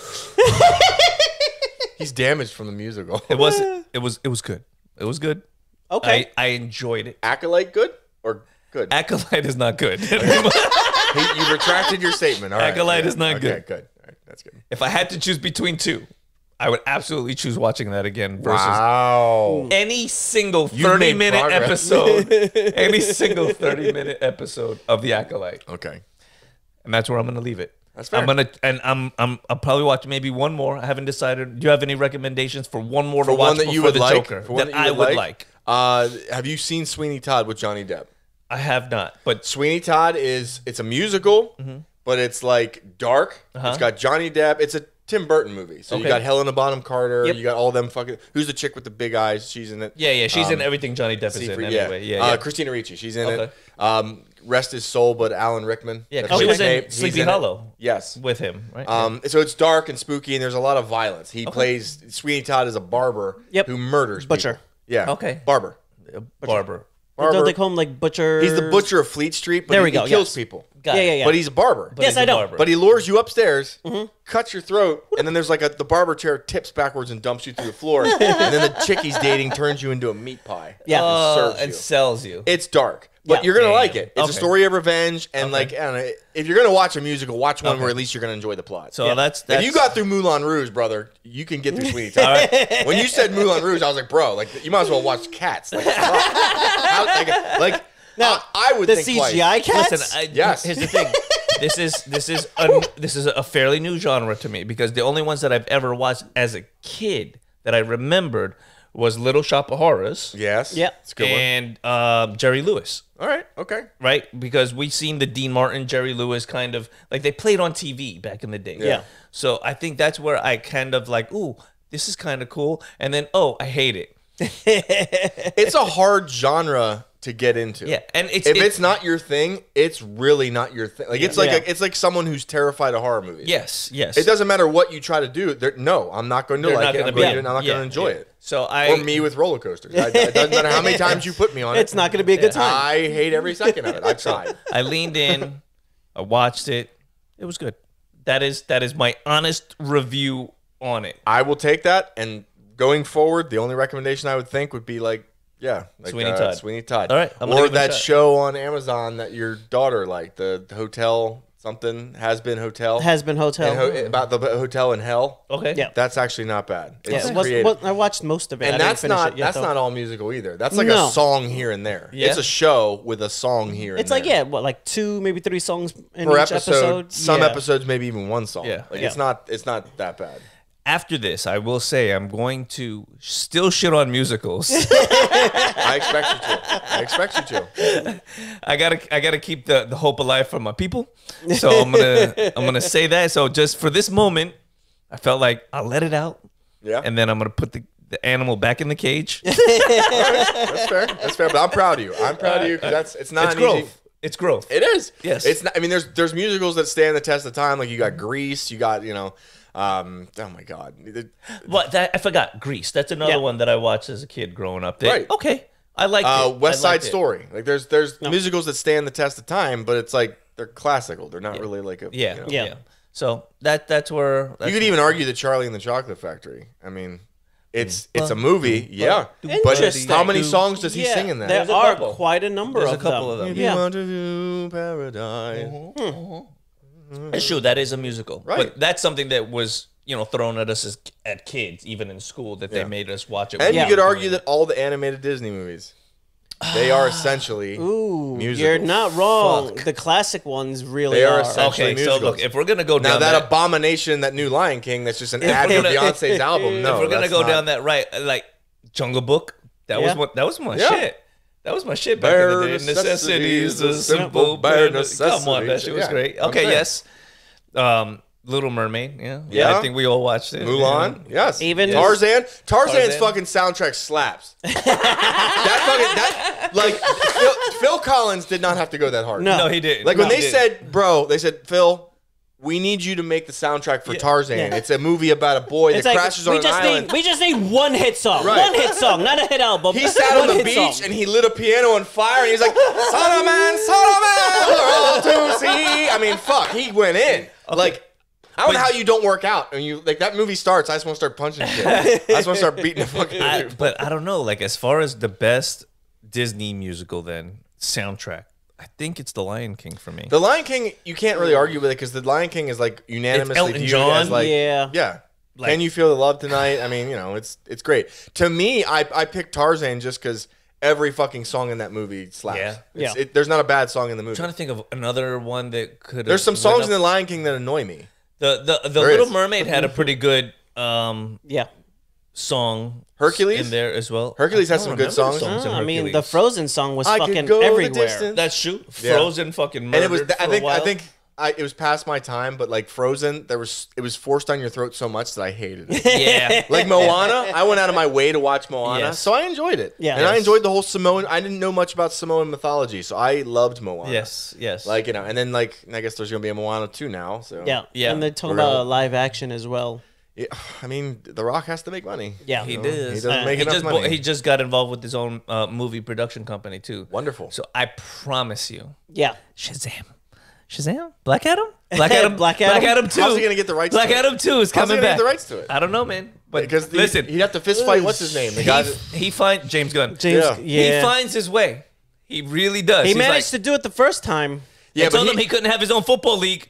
He's damaged from the musical. It was it was it was good. It was good. Okay. I, I enjoyed it. Acolyte good or good? Acolyte is not good. He- you retracted your statement. All right. Acolyte Yeah. is not good. okay, good. Good. All right. That's good. if I had to choose between two, I would absolutely choose watching that again versus Wow. any single 30 minute progress. episode. any single 30 minute episode of The Acolyte. Okay. And that's where I'm going to leave it. That's fair. I'm gonna and I'm I'm I'll probably watch maybe one more. I haven't decided. Do you have any recommendations for one more For to watch one that you would the like. Joker For one that, that you I would would like? like? Uh, have you seen Sweeney Todd with Johnny Depp? I have not, but Sweeney Todd is it's a musical, Mm-hmm. but it's like dark. It's got Johnny Depp. It's a Tim Burton movie. So you Uh-huh. Okay. got Helena Bonham Carter. Yep. You got all them fucking. Who's the chick with the big eyes? She's in it. yeah, yeah, she's in Um, everything Johnny Depp is in Seafried, anyway. Yeah, Uh, yeah. Christina Ricci. She's in Okay. it. Um, Rest His Soul, but Alan Rickman. Yeah, That's 'cause she was in name. He's Sleepy it. Hollow. Yes. with him, right? Um, so it's dark and spooky, and there's a lot of violence. He plays Sweeney Todd is a barber Yep. who murders Butcher. people. Yeah. Okay. Barber. Yeah. Barber. Barber. Don't they call him like butcher? He's the butcher of Fleet Street, but There he, we go, he kills yes. people. Got Yeah, it. yeah, yeah. But he's a barber. But Yes, he's a I know. barber. But he lures you upstairs, Mm-hmm. cuts your throat, and then there's like a the barber chair tips backwards and dumps you through the floor, and then the chick he's dating turns you into a meat pie. Yeah. and Uh, serves and you. sells you. It's dark, but Yeah. you're gonna Damn. like it. It's Okay. a story of revenge, and like I don't know, if you're gonna watch a musical, watch one Okay. where at least you're gonna enjoy the plot. so that's that's if you got through Moulin Rouge, brother, you can get through Sweeney Todd. all right. When you said Moulin Rouge, I was like, bro, like you might as well watch Cats. Like. How- like, like Now, I, I would the think CGI twice. cats. Listen, I, Yes. Here's the thing. this is this is a, this is a fairly new genre to me because the only ones that I've ever watched as a kid that I remembered was Little Shop of Horrors Yes. Yeah. It's a good one. and um, Jerry Lewis. All right. Okay. Right, because we've seen the Dean Martin, Jerry Lewis kind of like they played on TV back in the day. Yeah. So I think that's where I kind of like, ooh, this is kind of cool, and then oh, I hate it. It's a hard genre to get into. Yeah, and it's if it- it's not your thing, it's really not your thing. Like it's like Yeah. a, it's like someone who's terrified of horror movies. yes, yes. It doesn't matter what you try to do. No, I'm not going to They're like not it. gonna I'm, be- going to, I'm not yeah, going to enjoy yeah. it. So I Or me with roller coasters. I, it doesn't matter how many times you put me on it. it's not going to be a good time. I hate every second of it. I tried. I leaned in, I watched it. It was good. That is that is my honest review on it. I will take that. And going forward, the only recommendation I would think would be like, yeah, like, Sweeney uh, Todd. Sweeney Todd. All right, I'm gonna or give it a that show on Amazon that your daughter liked, the, the hotel something Hazbin Hotel Has been hotel. Ho- about the hotel in hell. Okay. Yeah. That's actually not bad. It's yeah, it was- creative. well, I watched most of it. And didn't that's not yet, that's though. not all musical either. That's like No. a song here and there. Yeah. It's a show with a song here. It's and like there. yeah, what like two, maybe three songs in per each episode. episode. Some Yeah. episodes maybe even one song. Yeah. like Yeah. it's not it's not that bad. After this, I will say I'm going to still shit on musicals. I expect you to. I expect you to. I gotta I gotta keep the, the hope alive for my people. So I'm gonna I'm gonna say that. So just for this moment, I felt like I'll let it out, Yeah, and then I'm gonna put the, the animal back in the cage. that's fair. That's fair. But I'm proud of you. I'm proud of you because uh, that's it's not it's an growth. easy. It's growth. It is. Yes. It's not. I mean, there's there's musicals that stand the test of time. Like you got Grease. You got you know. Um. Oh my God. What that I forgot. Grease. That's another Yeah. one that I watched as a kid growing up. That- Right. Okay. I like Uh, it. West Side liked it. Story. Like there's there's musicals that stand the test of time, but it's like they're classical. They're not really like a Yeah, you know. yeah. Yeah. So that that's where that's You could even argue the Charlie and the Chocolate Factory. I mean, it's it's a movie, yeah. But how many songs does he yeah, sing in that? There are quite a number There's a couple them. of them. If Yeah. want to do paradise. It's true. That is a musical, Right. But that's something that was you know thrown at us as at kids, even in school, that Yeah. they made us watch it. And you could argue that all the animated Disney movies, they are ah. essentially Ooh, musicals. you're not wrong. Fuck. The classic ones really They are are. essentially okay. So musicals. look, if we're gonna go Now down that, that, abomination, that new Lion King, that's just an ad for gonna- Beyonce's album. No, if we're gonna that's go not- down that right, like Jungle Book, that Yeah. was what that was my Yeah. shit. That was my shit back Bare in the day. necessities, Necessities, a a simple simple bare bare necessities. Come on, that shit was Yeah, great. Okay, yes. Um, Little Mermaid, yeah, Yeah. I think we all watched it. Mulan, yes. Even- Tarzan. Tarzan's Tarzan. fucking soundtrack slaps. that fucking that like Phil, Phil Collins did not have to go that hard. No. No, he didn't. Like No, when they didn't. said, "Bro," they said, "Phil, we need you to make the soundtrack for Tarzan. Yeah. It's a movie about a boy It's that like crashes on an just island." need we just need one hit song, Right. one hit song, not a hit album. he sat on the beach song. and he lit a piano on fire and he's like, Solomon, Solomon, we're all to see. I mean, fuck, he went in. Like, I don't know how you don't work out. And you like that movie starts, I just want to start punching shit. I just want to start beating the fucking I, but I don't know. Like as far as the best Disney musical, then soundtrack, I think it's The Lion King for me. The Lion King, you can't really argue with it because the Lion King is like unanimously Elton viewed John. as like Yeah. yeah. Like- Can you feel the love tonight? I mean, you know, it's it's great. To me, I I picked Tarzan just because every fucking song in that movie slaps. Yeah. It's- Yeah. It, there's not a bad song in the movie. I'm trying to think of another one that could. There's some songs in the Lion King that annoy me. the the the There Little is. Mermaid had a pretty good um Yeah. Song. Hercules? in there as well. Hercules I has some good remember the songs. Oh, I mean, the Frozen song was I fucking go everywhere. distance. That's true. Yeah. Frozen fucking murdered and it was for I a think I think I, it was past my time, but like Frozen, there was it was forced on your throat so much that I hated it. yeah. like Moana, I went out of my way to watch Moana, Yes. so I enjoyed it. Yeah. and I enjoyed the whole Samoan. I didn't know much about Samoan mythology, so I loved Moana. yes. Yes. like you know, and then like I guess there's gonna be a Moana two now. So Yeah. Yeah. And they're talking We're about live action as well. Yeah, I mean, The Rock has to make money. Yeah. he know, does. he doesn't Uh, make he enough just money. he just got involved with his own uh, movie production company too. Wonderful. So I promise you, Yeah. Shazam, Shazam, Black Adam, Black Adam, Black Adam? Black Adam two. How's he gonna get the rights Black to it? Adam two is How's he coming gonna back. get the rights to it? I don't know, man. But because the, listen, he'd have to fist fight. What's his name? The he, guy. that- he find James Gunn. James. Yeah. Yeah. He finds his way. He really does. He He's managed like, to do it the first time. yeah, they but told he, him he couldn't have his own football league,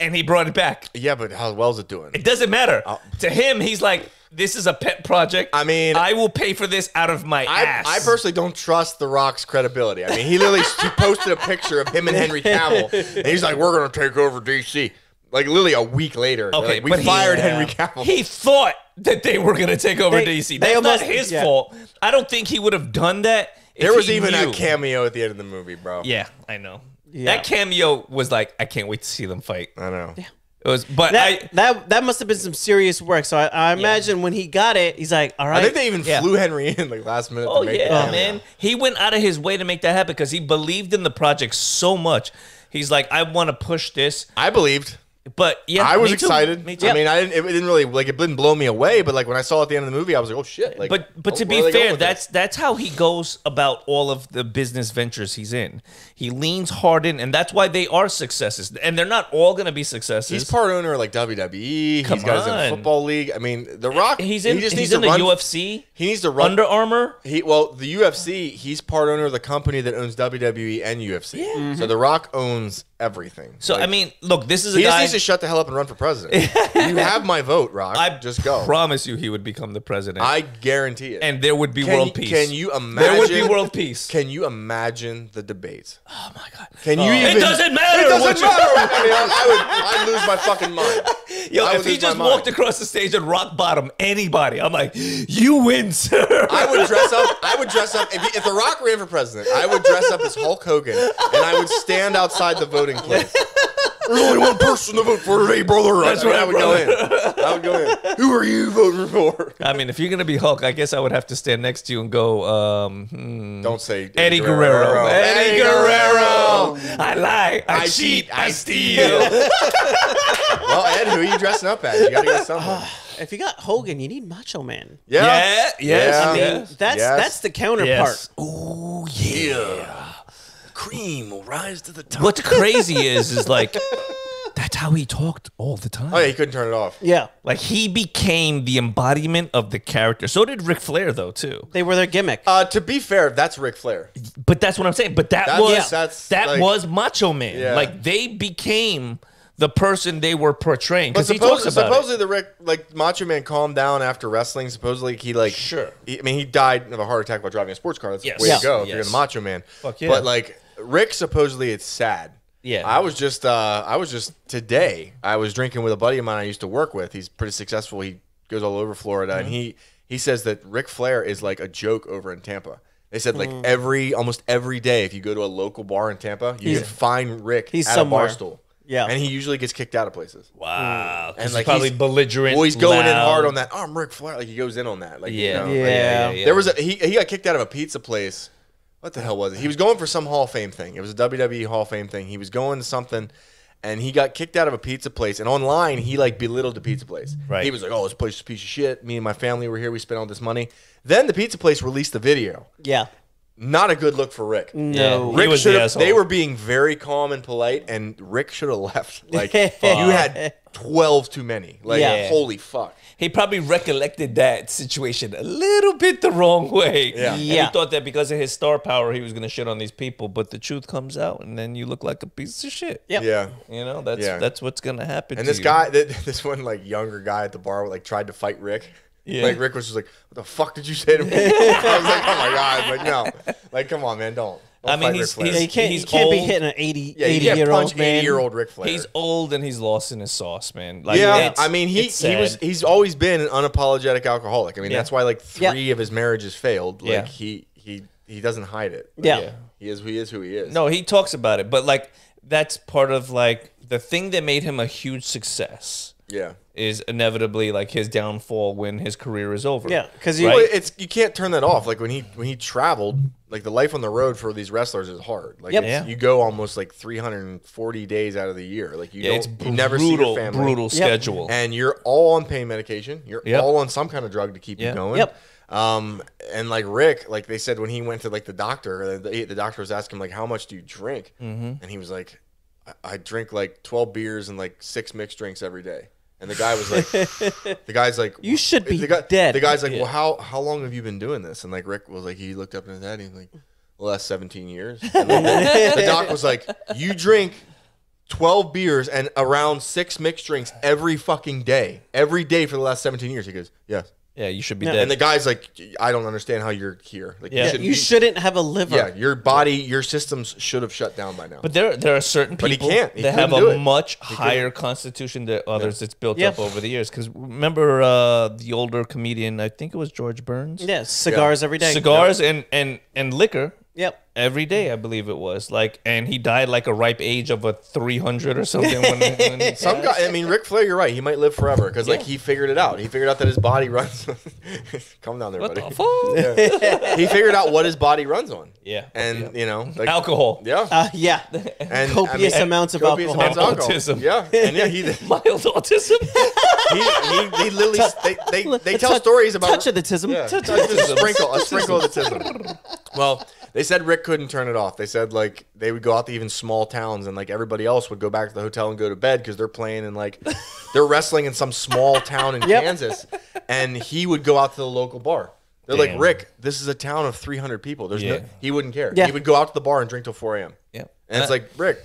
and he brought it back. yeah, but how well is it doing? It doesn't matter uh, to him. He's like, this is a pet project. I mean- I will pay for this out of my I, ass. I personally don't trust The Rock's credibility. I mean, he literally he posted a picture of him and Henry Cavill, and he's like, "We're gonna take over DC." Like literally a week later, Okay, like, we but he- fired Henry Cavill. He thought that they were going to take over They- DC. they That's almost- not his yeah. fault. I don't think he would have done that. there was even knew. a cameo at the end of the movie, bro. Yeah, I know. Yeah. That cameo was like, I can't wait to see them fight. I know. Yeah. It was, but That, I. that that must have been some serious work. So I, I imagine when he got it, he's like, "All right." I think they even Yeah. flew Henry in like last minute. Oh to make yeah, cameo. man. He went out of his way to make that happen because he believed in the project so much. He's like, I want to push this, I believed. But yeah, I was me excited. Me. I mean, I didn't. It didn't really like. It didn't blow me away. But like when I saw it at the end of the movie, I was like, "Oh shit!" Like, but but oh, to be fair, that's this? that's how he goes about all of the business ventures he's in. He leans hard in, and that's why they are successes. And they're not all going to be successes. He's part owner of like WWE. Come he's got his on. own football league. I mean, The Rock. He's in. He just he's needs in to the run. UFC. He needs to run. Under Armour. He well, the UFC. He's part owner of the company that owns WWE and UFC. Yeah. So mm-hmm. The Rock owns everything. So Like, I mean, look, this is a he guy. needs to shut the hell up and run for president. you have my vote, Rock. I just go. promise you, he would become the president, I guarantee it. and there would be can, world peace. Can you imagine? There would be world peace. Can you imagine the debates? oh my god. Can you oh. It even? doesn't matter It doesn't matter. I mean, I, I would. I'd lose my fucking mind. Yo, if he just walked across the stage and rock bottom anybody, I'm like, you win, sir. I would dress up. I would dress up if, he- if The Rock ran for president. I would dress up as Hulk Hogan, and I would stand outside the voting place. There's only one person to vote for today, brother. That's I, mean, right, I would go in. I would go in. Who are you voting for? I mean, if you're gonna be Hulk, I guess I would have to stand next to you and go, um, hmm, Don't say Eddie Guerrero. Eddie Guerrero. I lie. I, I cheat. cheat, I steal. Well, Ed, who are you dressing up as? You gotta get something. if you got Hogan, you need Macho Man. Yeah. yeah. Yes. Yeah. I mean, yes. that's Yes. that's the counterpart. Yes. Oh yeah. Cream will rise to the top. What's crazy is, is like, that's how he talked all the time. Oh yeah, he couldn't turn it off. Yeah, Like he became the embodiment of the character. So did Ric Flair, though, too. they were their gimmick. Uh, to be fair, that's Ric Flair. But that's what I'm saying. But that That's- was yeah, that's that like- was Macho Man. Yeah. Like they became the person they were portraying But because he talks suppose, supposedly the Rick, like Macho Man, calmed down after wrestling. Supposedly he like, Sure. he- I mean, he died of a heart attack while driving a sports car. That's Yes. the way Yeah. to go if you're the Macho Man. Fuck yeah. But like Rick, supposedly it's sad. Yeah. I was just, uh, I was just today. I was drinking with a buddy of mine I used to work with. He's pretty successful. He goes all over Florida, Mm-hmm. and he he says that Ric Flair is like a joke over in Tampa. They said Mm. like every almost every day, if you go to a local bar in Tampa, you He's- can find Rick he's at somewhere. a bar stool. Yeah. and he usually gets kicked out of places. Wow. Mm. And And like probably he's- belligerent. Well, he's going in hard on that. Oh, I'm Ric Flair. Like he goes in on that. Like Yeah. you know, yeah. like- Yeah. Yeah. There was a he he got kicked out of a pizza place. What the hell was it? He was going for some Hall of Fame thing. It was a WWE Hall of Fame thing. He was going to something, and he got kicked out of a pizza place. And online, he like belittled the pizza place. Right. He was like, "Oh, this place is a piece of shit. Me and my family were here. We spent all this money." Then the pizza place released the video, yeah, not a good look for Rick. No. He Rick was the asshole. They were being very calm and polite, and Rick should have left. Like you had twelve too many. Like Yeah. holy fuck. he probably recollected that situation a little bit the wrong way. Yeah. And Yeah. he thought that because of his star power, he was going to shit on these people. But the truth comes out, and then you look like a piece of shit. Yep. Yeah. You know, that's Yeah. that's what's going to happen. And this you. guy, this one like younger guy at the bar, like tried to fight Rick. Yeah. Like Rick was just like, "What the fuck did you say to me?" I was like, "Oh my god!" Like no, like come on, man, don't. don't I mean, he's- Ric Flair. Yeah, he's- you can't, he's you can't be old. hitting an 80, yeah, 80 year old man. eighty year old Ric Flair. He's old and he's lost in his sauce, man. Like, yeah, I mean, he he was he's always been an unapologetic alcoholic. I mean, Yeah. that's why like Yeah. three of his marriages failed. Like Yeah. he he he doesn't hide it. Like, Yeah. Yeah. he is who he is who he is. No, he talks about it, but like that's part of like the thing that made him a huge success yeah. is inevitably like his downfall when his career is over. Yeah, 'cause you- Well, it's you can't turn that off. Like when he when he traveled, like the life on the road for these wrestlers is hard. Like Yep. Yeah. you go almost like 340 days out of the year. Like you yeah, don't it's you never see brutal, your family. brutal Yep. schedule. and you're all on pain medication. You're Yep. all on some kind of drug to keep Yeah. you going. Yep. Um, and like Rick, like they said when he went to like the doctor, the, the doctor was asking him like, "How much do you drink?" Mm-hmm. And he was like, I, "I drink like 12 beers and like six mixed drinks every day." And the guy was like, "The guy's like, You should be the guy, dead. The guy's like. "Well, how how long have you been doing this?" And like Rick was like, he looked up in his head, and he's like, "The last 17 years." And then the, the doc was like, "You drink." 12 beers and around six mixed drinks every fucking day. Every day for the last 17 years. He goes, Yes. Yeah, you should be Yeah. dead. And the guy's like, I don't understand how you're here. Like, Yeah. you shouldn't you be- shouldn't have a liver. Yeah, your body, your systems should have shut down by now. but there, there are certain But he people can't. He that have couldn't do a it. much higher constitution than others that's built Yeah. up over the years. Because remember uh, the older comedian, I think it was George Burns. Yeah, cigars every day. Cigars and, and, and liquor Yep. every day, I believe it was. Like, and he died like a ripe age of a three hundred or something. when, when Some guy, I mean, Ric Flair, you're right. He might live forever because, like, Yeah. he figured it out. He figured out that his body runs. Come down there, What buddy. the fuck? He figured out what his body runs on. Yeah. And, you know, like, Alcohol. yeah. Uh, yeah. and copious I mean, amounts of copious alcohol. amounts of alcohol. Autism. Yeah. And yeah, he, he, Mild autism. he, he literally, they, they, they tell touch- stories about. touch of the tism. Yeah, Touch just of the a sprinkle, a sprinkle of the tism. Well, they said Rick couldn't turn it off. They said like they would go out to even small towns, and like everybody else would go back to the hotel and go to bed because they're playing and like they're wrestling in some small town in Yep. Kansas, and he would go out to the local bar. They're Damn. like, Rick, this is a town of 300 people. There's Yeah. no, he wouldn't care. Yeah. He would go out to the bar and drink till 4 a.m. yeah. And it's like, Rick,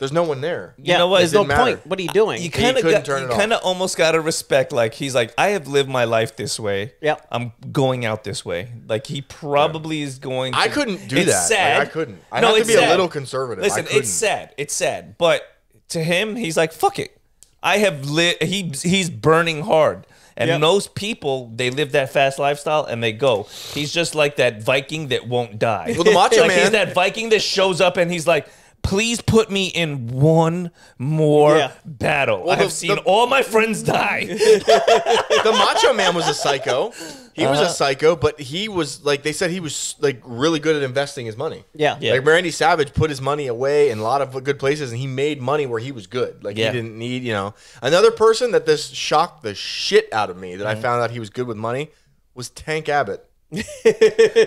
there's no one there. Yeah, know what? There's no matter. point. What are you doing? you kind of got, turn you kind of almost got to respect like he's like I have lived my life this way. Yeah, I'm going out this way. Like he probably is going. To, I couldn't do it's that. Like, Sad. I couldn't. I no, have to it's be a little conservative. Listen, couldn't. it's sad. It's sad. But to him, he's like fuck it. I have lit. He he's burning hard. And Yep. most people, they live that fast lifestyle and they go. He's just like that Viking that won't die. Well, the Macho like he's that Viking that shows up and he's like, please put me in one more Yeah. battle. Well, I have seen the- all my friends die. the Macho Man was a psycho. He was Uh-huh. a psycho, but he was like they said he was like really good at investing his money. yeah. Yeah. Like Randy Savage put his money away in a lot of good places, and he made money where he was good. Like Yeah. he didn't need, you know. Another person that this shocked the shit out of me that Mm-hmm. I found out he was good with money was Tank Abbott.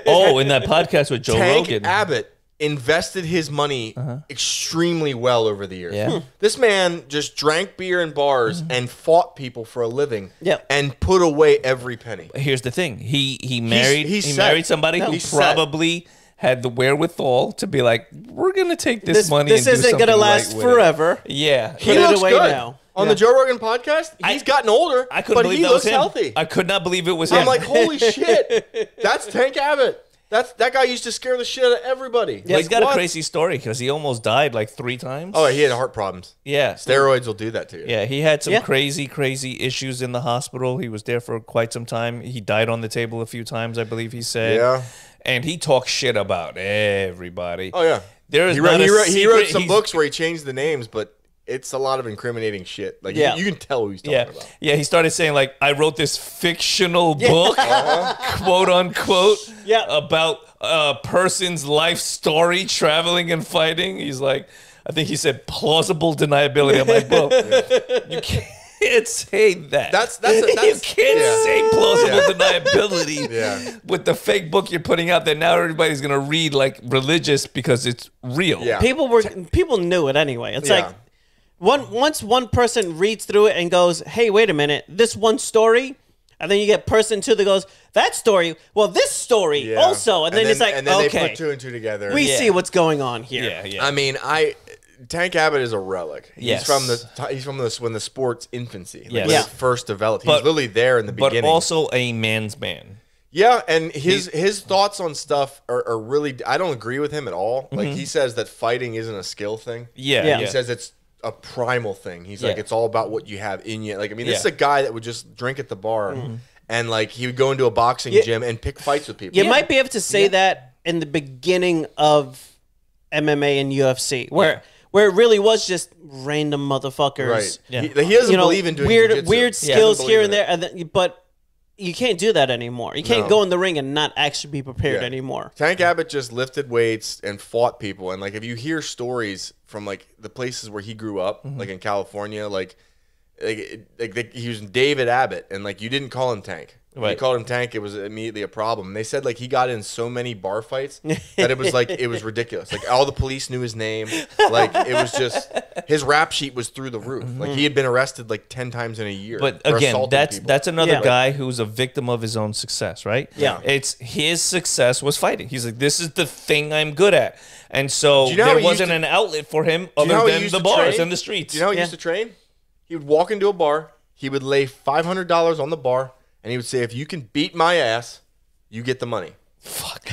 oh, in that podcast with Joe Tank Rogan. Abbott invested his money extremely well over the years. Uh-huh. Yeah. Hmm. This man just drank beer in bars and fought people for a living. Yep. And put away every penny. Here's the thing. He he married he's he set. married somebody No, who he's set. probably had the wherewithal to be like, we're gonna take this, This, money. this and isn't going to last right with it." forever. Yeah, He Put it looks away good. now. On Yeah. the Joe Rogan podcast, I- he's gotten older, I couldn't but believe he that looks was him. healthy. I could not believe it was him. I'm like, holy shit, that's Tank Abbott. That's that guy used to scare the shit out of everybody. Well, he's got What? a crazy story because he almost died like three times. Oh, he had heart problems. yeah, Steroids will do that to you. yeah. He had some Yeah. crazy, crazy issues in the hospital. He was there for quite some time. He died on the table a few times, I believe he said. Yeah. and he talks shit about everybody. Oh yeah. There is he wrote, not he wrote, he wrote some books where he changed the names, but it's a lot of incriminating shit. Like Yeah. you, you can tell who he's talking Yeah, about. yeah. He started saying like, "I wrote this fictional book, uh-huh. quote unquote, Yeah. about a person's life story, traveling and fighting." He's like, I think he said plausible deniability. I'm like, bro, you can't. can't say that. That's- that's a- you that's- can't yeah. say plausible Yeah. deniability Yeah. with the fake book you're putting out there. Now everybody's gonna read like religious because it's real. Yeah. people were people knew it anyway. It's Yeah. like one once one person reads through it and goes, "Hey, wait a minute, this one story." And then you get person two that goes, "That story, well, this story Yeah. also." And, then, it's like, and then okay, they put two and two together. we Yeah. see what's going on here. yeah, yeah. I mean, I Tank Abbott is a relic. He's Yes. from the he's from this when the sport's infancy, like Yes. when Yeah. it first developed. He But- was literally there in the but beginning. also a man's man. yeah, and his his thoughts on stuff are, are really. I don't agree with him at all. Like Mm-hmm. he says that fighting isn't a skill thing. Yeah, Yeah. yeah. He says it's a primal thing. He's like it's all about what you have in you. Like I mean, this is a guy that would just drink at the bar. Mm-hmm. And like he would go into a boxing Yeah. gym and pick fights with people. You might be able to say that in the beginning of MMA and UFC, where where it really was just random motherfuckers. right. Yeah. He, he doesn't you know, believe in doing weird jiu-jitsu. weird skills doesn't here and there, and then, but you can't do that anymore. You can't No. go in the ring and not actually be prepared Yeah. anymore. Tank Abbott just lifted weights and fought people, and like if you hear stories from like the places where he grew up, Mm-hmm. like in California, like like, it- like they, he was David Abbott, and like you didn't call him Tank. When you called him Tank, it was immediately a problem. They said like he got in so many bar fights that it was like it was ridiculous. Like all the police knew his name. Like it was just his rap sheet was through the roof. Like he had been arrested like ten times in a year. But for again, that's people. that's another Yeah. guy who's a victim of his own success, right? Yeah. It's his success was fighting. He's like, this is the thing I'm good at, and so you know there wasn't to- an outlet for him Do you know other than the bars train? and the streets. Do you know how he Yeah. used to train? He would walk into a bar. He would lay five hundred dollars on the bar, and he would say, "If you can beat my ass, you get the money." Fuck,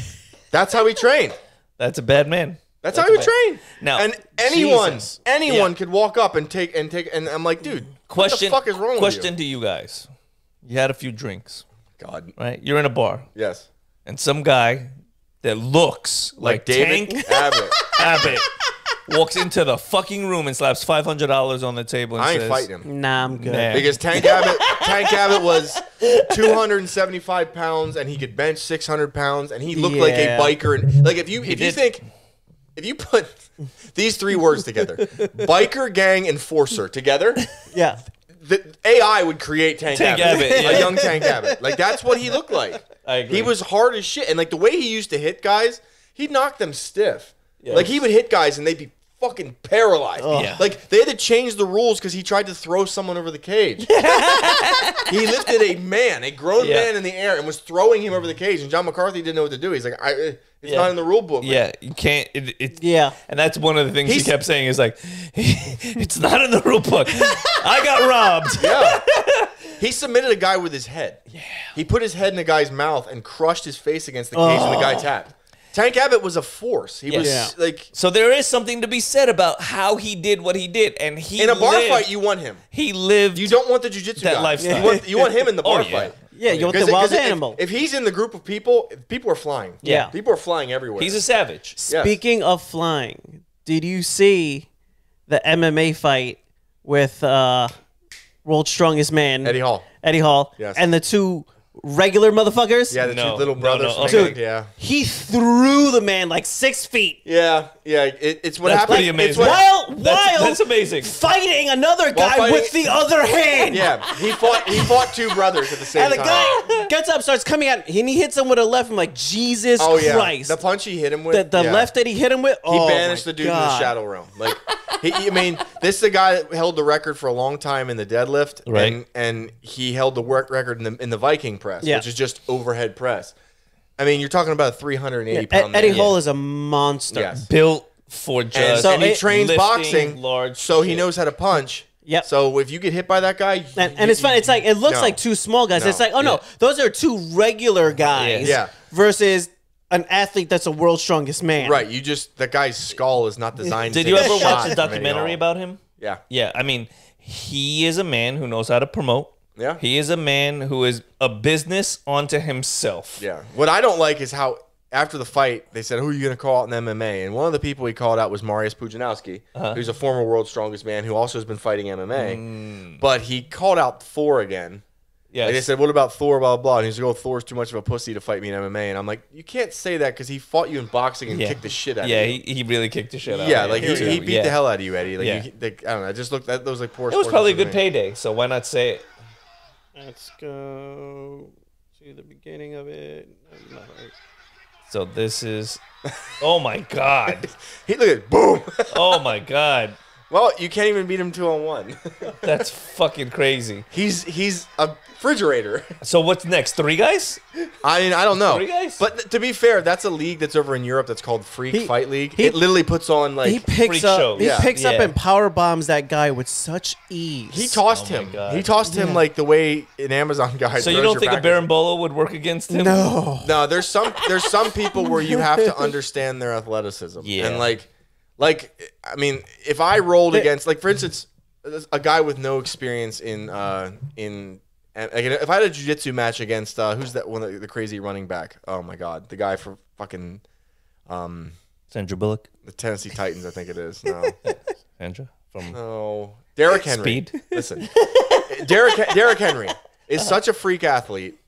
That's how he trained. that's a bad man. That's, how he would train. Now, and anyone, Jesus. anyone Yeah. could walk up and take and take. And I'm like, dude, Question. what the fuck is wrong question with to you guys: You had a few drinks. God, right? You're in a bar, yes, and some guy that looks like, like, David Tank Abbott. Abbott walks into the fucking room and slaps five hundred dollars on the table and I ain't says, fighting him Nah, I'm good. Nah. because Tank Abbott, Tank Abbott was 275 pounds, and he could bench 600 pounds, and he looked like a Yeah. biker. And like if you if you did. think if you put these three words together, biker gang enforcer together, Yeah. the AI would create Tank, Tank Abbott, Abbott, yeah. a young Tank Abbott. Like that's what he looked like. I agree. He was hard as shit, and like the way he used to hit guys, he knocked them stiff. Like he would hit guys, and they'd be fucking paralyzed. Yeah. Like they had to change the rules because he tried to throw someone over the cage. he lifted a man, a grown Yeah. man, in the air and was throwing him over the cage, and John McCarthy didn't know what to do. He's like, I, eh, it's Yeah. not in the rule book. Yeah, you can't. It, it, Yeah. and that's one of the things he kept saying is like, it's not in the rule book. I got robbed. Yeah. He submitted a guy with his head. Yeah. He put his head in a guy's mouth and crushed his face against the cage and the guy tapped. Tank Abbott was a force. He was Yeah. like So there is something to be said about how he did what he did, and he in a bar lived- fight you want him. He lived. You don't want the jujitsu That guy. lifestyle. You want, you want him in the Oh, bar yeah. fight. Yeah, you want the wild if- animal. If, he's in the group of people, people are flying. Yeah. People are flying everywhere. He's a savage. Yes. Speaking of flying, did you see the MMA fight with uh World's Strongest Man Eddie Hall. Eddie Hall, Yes. and the two regular motherfuckers? Yeah, the No, two little no, brothers. no, from okay. England, Yeah. He threw the man like six feet Yeah. Yeah. It, it's what That's happens. pretty It's amazing. what, while That's- while that's amazing. fighting another guy fighting- with the other hand. yeah. He fought. He fought two brothers at the same time. And the time. guy gets up, starts coming at, him, and he hits him with a left. I'm like, Jesus oh yeah. Christ! The punch he hit him with. the the yeah. left that he hit him with. He oh banished my the dude to God. the shadow realm. Like, he, I mean, this is the guy that held the record for a long time in the deadlift, Right. And, and he held the work record in the in the Viking press, Yeah. which is just overhead press. I mean, you're talking about a 380 Yeah, pound Ed- Eddie man. Hall is a monster. Yes. Built for and, just So and he it- trains boxing, large so he knows how to punch. Yep. So if you get hit by that guy, And, you- it's fun. It's like it looks No. like two small guys. No. It's like, oh no, those are two regular guys. Yeah. Versus an athlete that's a world's strongest man. right. You just that guy's skull is not designed. Did to you ever watch the documentary about him? Yeah. Yeah, I mean, he is a man who knows how to promote. Yeah. He is a man who is a business onto himself. Yeah. What I don't like is how after the fight they said, "Who are you going to call out in MMA?" And one of the people he called out was Marius Pudzianowski, Uh-huh. who's a former world's strongest man who also has been fighting MMA. Mm. But he called out Thor again, Yes. Like they said, what about Thor? Blah blah. blah. And he's like, oh, Thor's too much of a pussy to fight me in MMA. And I'm like, you can't say that because he fought you in boxing and Yeah. kicked the shit out Yeah, of you. he, he really kicked the shit out. yeah, of like you, he, he beat Yeah. the hell out of you, Eddie. Like, Yeah. you, like I don't know. I just looked at those like poor. It was probably a good payday, so why not say it? Let's go to the beginning of it. So this is. Oh my god! He look at boom. Oh my god! Well, you can't even beat him two on one. That's fucking crazy. he's he's a refrigerator. So what's next? Three guys? I mean, I don't know. Three guys? But th- to be fair, that's a league that's over in Europe that's called Freak He- Fight League. he- it literally puts on like he picks freak up. shows. He Yeah. picks up and power bombs that guy with such ease. he tossed Oh him. He tossed him Yeah. like the way an Amazon guy. So you don't think a back- would work against him? No. No, there's some there's some people where you have to understand their athleticism. Yeah. And like like I mean, if I rolled They- against like for instance, a guy with no experience in uh in and like, if I had a jiu-jitsu match against uh who's that one the crazy running back? Oh my god, the guy for fucking um Sandra Bullock. the Tennessee Titans, I think it is. No. Sandra from No. Derrick Henry. Speed. Listen. Derrick Derrick Henry is such a freak athlete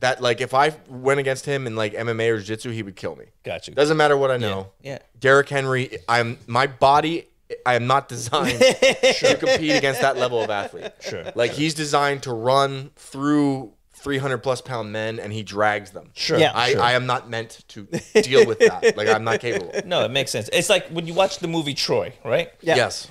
that like if I went against him in like MMA or jiu-jitsu, he would kill me. Got you. Doesn't matter what I know. Yeah. Derrick Henry, I'm my body. I am not designed to compete against that level of athlete. Sure. Like he's designed to run through 300 plus pound men, and he drags them. Sure. Yeah. I, sure. I am not meant to deal with that. Like I'm not capable. No, it makes sense. It's like when you watch the movie Troy, right? Yeah. Yes.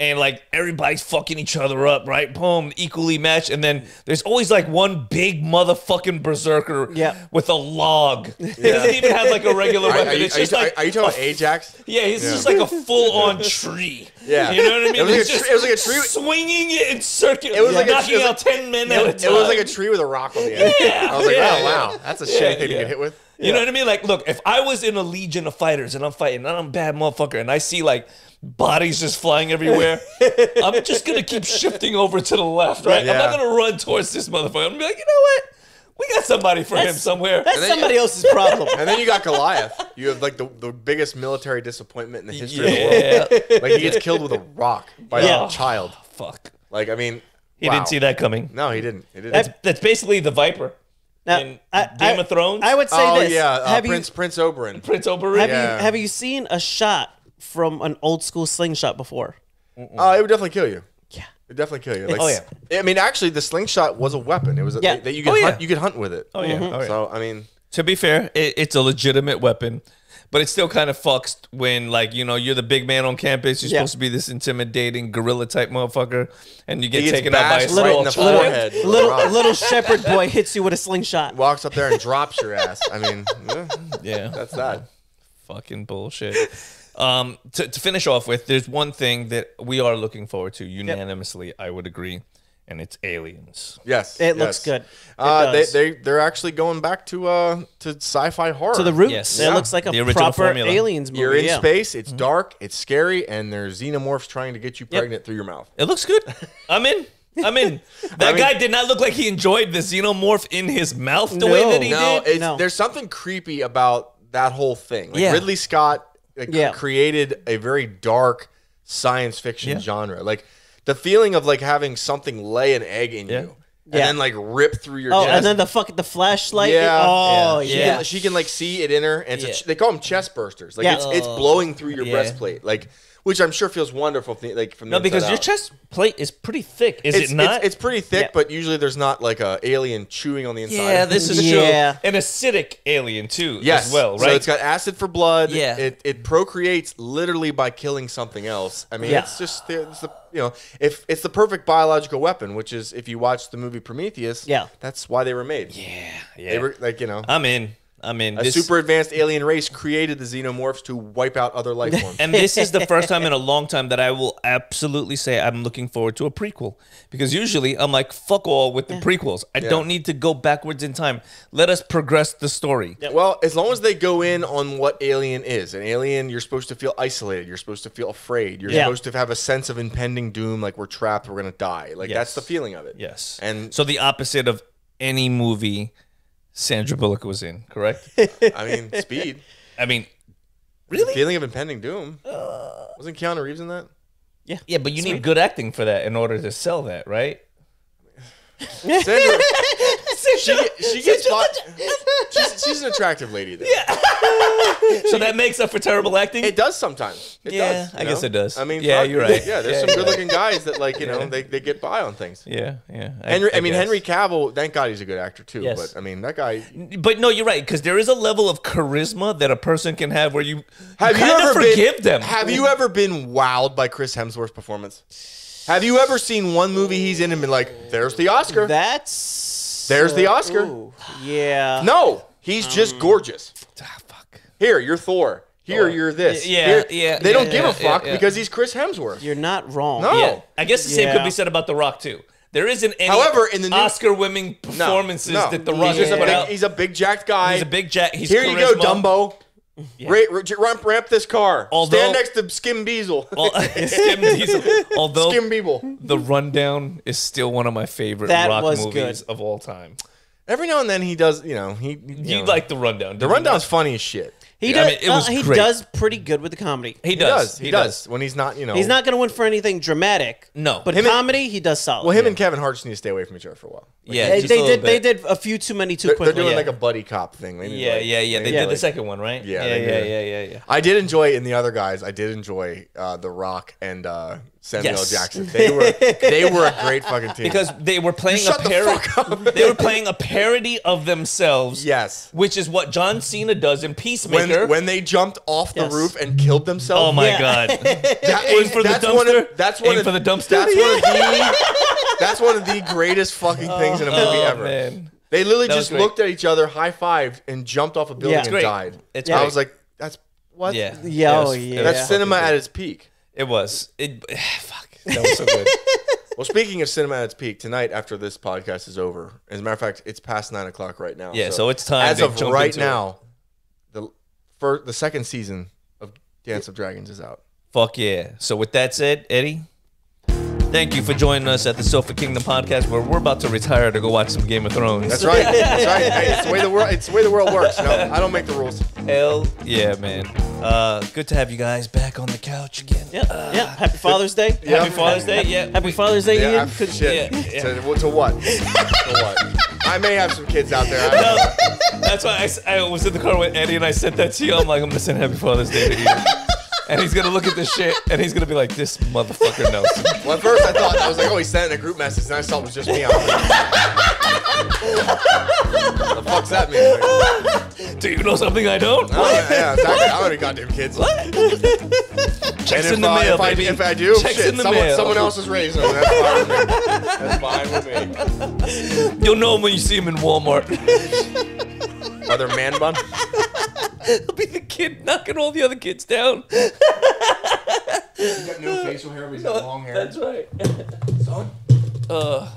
And like everybody's fucking each other up, right? Boom, equally matched, and then there's always like one big motherfucking berserker Yeah. with a log. He doesn't even have like a regular weapon. are you, it's are you like are you talking about Ajax? Yeah, he's just like a full on tree. Yeah. You know what I mean? It was like a just tree- it was like a tree- swinging it in circuit, It was like a- knocking it was out like- 10 men at a time. It was like a tree with a rock on the end. Yeah, I was like, yeah, oh wow, that's a Yeah, shitty thing to get hit with. You know what I mean? Like, look, if I was in a legion of fighters and I'm fighting and I'm a bad motherfucker and I see like bodies just flying everywhere, I'm just gonna keep shifting over to the left, right? I'm not gonna run towards this motherfucker. I'm gonna be like, you know what? We got somebody for him somewhere. That's then- somebody else's problem. And then you got Goliath. You have like the, the biggest military disappointment in the history of the yeah. world. Like he gets killed with a rock by Yeah. a child. Fuck. Like I mean, He wow. didn't see that coming. No, he didn't. He didn't. That's, that's basically the Viper Now, in I- Game I- of Thrones. I would say oh this. yeah, uh, have Prince you Prince Oberyn. Prince Oberyn. have Yeah. you have you seen a shot from an old school slingshot before? Oh, it would definitely kill you. Yeah. It definitely kill you. Oh, like, Oh, yeah. I mean, actually, the slingshot was a weapon. It was a, Yeah. that you could Oh, yeah. hunt. You could hunt with it. Oh yeah. Mm-hmm. Oh, yeah. So I mean, to be fair, it, it's a legitimate weapon, but it still kind of fucks when, like, you know, you're the big man on campus. You're Yeah. supposed to be this intimidating gorilla type motherfucker, and you get taken out by a bashed small right in the child. forehead. with Little little shepherd boy hits you with a slingshot. walks up there and drops your ass. I mean, yeah, Yeah, that's that. fucking bullshit. Um, to, to finish off with, there's one thing that we are looking forward to unanimously. I would agree, and it's aliens. Yes, It looks good. It Uh, they does. they they're actually going back to uh to sci-fi horror. to the roots. Yes. It Yeah. looks like a The proper formula. aliens movie. You're in yeah. space. It's dark. It's scary, and there's xenomorphs trying to get you pregnant through your mouth. It looks good. I'm in. I'm in. That mean- guy did not look like he enjoyed the xenomorph in his mouth the way that he No, did. it's, No. there's something creepy about that whole thing. Like Yeah. Ridley Scott Uh, like, Yeah. created a very dark science fiction Yeah. genre. Like the feeling of like having something lay an egg in Yeah. you and then like rip through your Oh, chest. and then the fuck the flashlight. Yeah. Oh, she, yeah. can, she can like see it in her, and a they call them chest bursters. Like Yeah. it's it's oh. blowing through your breastplate, like which I'm sure feels wonderful. From the, like from the No, because inside your out. chest plate is pretty thick, is It's, it not? It's, it's pretty thick, Yeah. but usually there's not like a alien chewing on the inside. yeah, this is Yeah. true. An acidic alien too, Yes. as well, right? So it's got acid for blood. Yeah. It it procreates literally by killing something else. I mean, Yeah. it's just it's the you know if it's the perfect biological weapon, which is if you watch the movie Prometheus. Yeah. That's why they were made. yeah, yeah. They were like you know. I'm in. I'm in. a This- super advanced alien race created the xenomorphs to wipe out other life forms. and this is the first time in a long time that I will absolutely say I'm looking forward to a prequel. Because usually I'm like, fuck all with the prequels. I don't need to go backwards in time. Let us progress the story. Yeah, Well, as long as they go in on what Alien is, an alien, you're supposed to feel isolated. You're supposed to feel afraid. You're Yeah. supposed to have a sense of impending doom, like we're trapped, we're gonna die. Like that's the feeling of it. Yes. And So the opposite of any movie Sandra Bullock was in, correct? I mean, speed. I mean, Really? Feeling of impending doom. Uh, Wasn't Keanu Reeves in that? yeah, Yeah, but you need good acting for that in order to sell that, right? Sandra, she, she gets. She's, she's an attractive lady. Though. Yeah. so that makes up for terrible acting. It does sometimes. It Yeah, does, I guess it does. I mean, Yeah, fuck, you're right. Yeah, there's Yeah, some good-looking guys that like you know they, they get by on things. yeah, yeah. I- Henry, I, mean guess. Henry Cavill. Thank God he's a good actor too. Yes. But I mean that guy. But no, you're right because there is a level of charisma that a person can have where you, Have you kind of forgive been, them. Have you ever been wowed by Chris Hemsworth's performance? Have you ever seen one movie he's in and been like, "There's the Oscar"? That's There's the Oscar. Ooh, yeah. no, he's just gorgeous. Ah, fuck. Here, you're Thor. Here, Thor. you're this. Yeah, Here- yeah, They yeah, don't give yeah, a fuck yeah, yeah. because he's Chris Hemsworth. You're not wrong. No. Yeah, I guess the same could be said about The Rock too. There isn't any However, in the new- Oscar-winning No, performances no. that The he's Rock just has a big, out. He's a big jacked guy. He's a big jack. He's Here you go. Dumbo. Ra- ra- ramp, ramp this car. Although- Stand next to Skim Beazle. Al- Skim Diesel. Although Skim Beeble. The Rundown is still one of my favorite That rock was movies good. of all time. Every now and then he does, you know, he. You, You know, like The Rundown? the rundown's funny as shit. He Yeah, I does. mean, it was uh, he great. does pretty good with the comedy. He He does. does. He, does. When he's not, you know. He's not going to win for anything dramatic. No. but Him and- comedy he does solid. Well, him and Kevin Hart just need to stay away from each other for a while. Like, Yeah, they, just they little did. They bit. did a few too many too They're, quickly. they're doing yeah. like a buddy cop thing. They need to, Yeah, like- yeah, yeah. They did to, the like- second one, right? Yeah, yeah, they yeah, did. yeah, yeah, yeah. I did enjoy in the other guys. I did enjoy uh, The Rock and uh, Samuel Yes. Jackson. They were they were a great fucking team. Because they were playing a shut the parody. they were playing a parody of themselves. yes, Which is what John Cena does in Peacemaker. when when they jumped off the Yes. roof and killed themselves. oh my Yeah. god. that Aim was for the that's one of dumpster? that's one Aim of, for the dumpster? That's one of the that's one of the greatest fucking things in a movie Oh ever. man. They literally That just looked at each other, high fived, and jumped off a building Yeah. and It's great. died. It's I great. was like, that's what? Yeah. Yeah, It oh, was- it yeah. That's cinema at its peak. It was. It fuck. That was so good. Well, speaking of cinema at its peak, tonight after this podcast is over, as a matter of fact, it's past nine o'clock right now. Yeah, so it's time As to of jump right into now, the first, the second season of Dance of Dragons is out. Fuck yeah. So with that said, Eddie, thank you for joining us at the Sofa Kingdom podcast where we're about to retire to go watch some Game of Thrones. That's right. That's right. Hey, it's the way the world. It's the way the world works. No, I don't make the rules. Hell yeah, man. Uh, good to have you guys back on the couch again. Yeah, yeah. Happy Father's Day. Yeah. Happy Father's Day. Yeah. Happy Father's Day, Yeah, Ian. I'm- Could- shit. yeah, yeah. To, to what? to what? I may have some kids out there. I don't. That's why I was in the car with Eddie and I sent that to you. I'm like, I'm gonna send Happy Father's Day to you. And he's gonna look at this shit and he's gonna be like, this motherfucker knows. Well, at first I thought I was like, oh, he sent in a group message, and I saw it was just me. I was like, the fuck's that mean? Do you know something I don't? oh, yeah, yeah, exactly. I don't have goddamn kids. Checks And in the if, uh, mail, if I, baby. if I do, Checks shit, in the someone, mail. someone else is raising them. That's fine with me. That's fine with me. You'll know him when you see him in Walmart. Are there man bun? He'll be the kid knocking all the other kids down. He's got no facial hair, but he's got long hair. That's right. Son. Uh,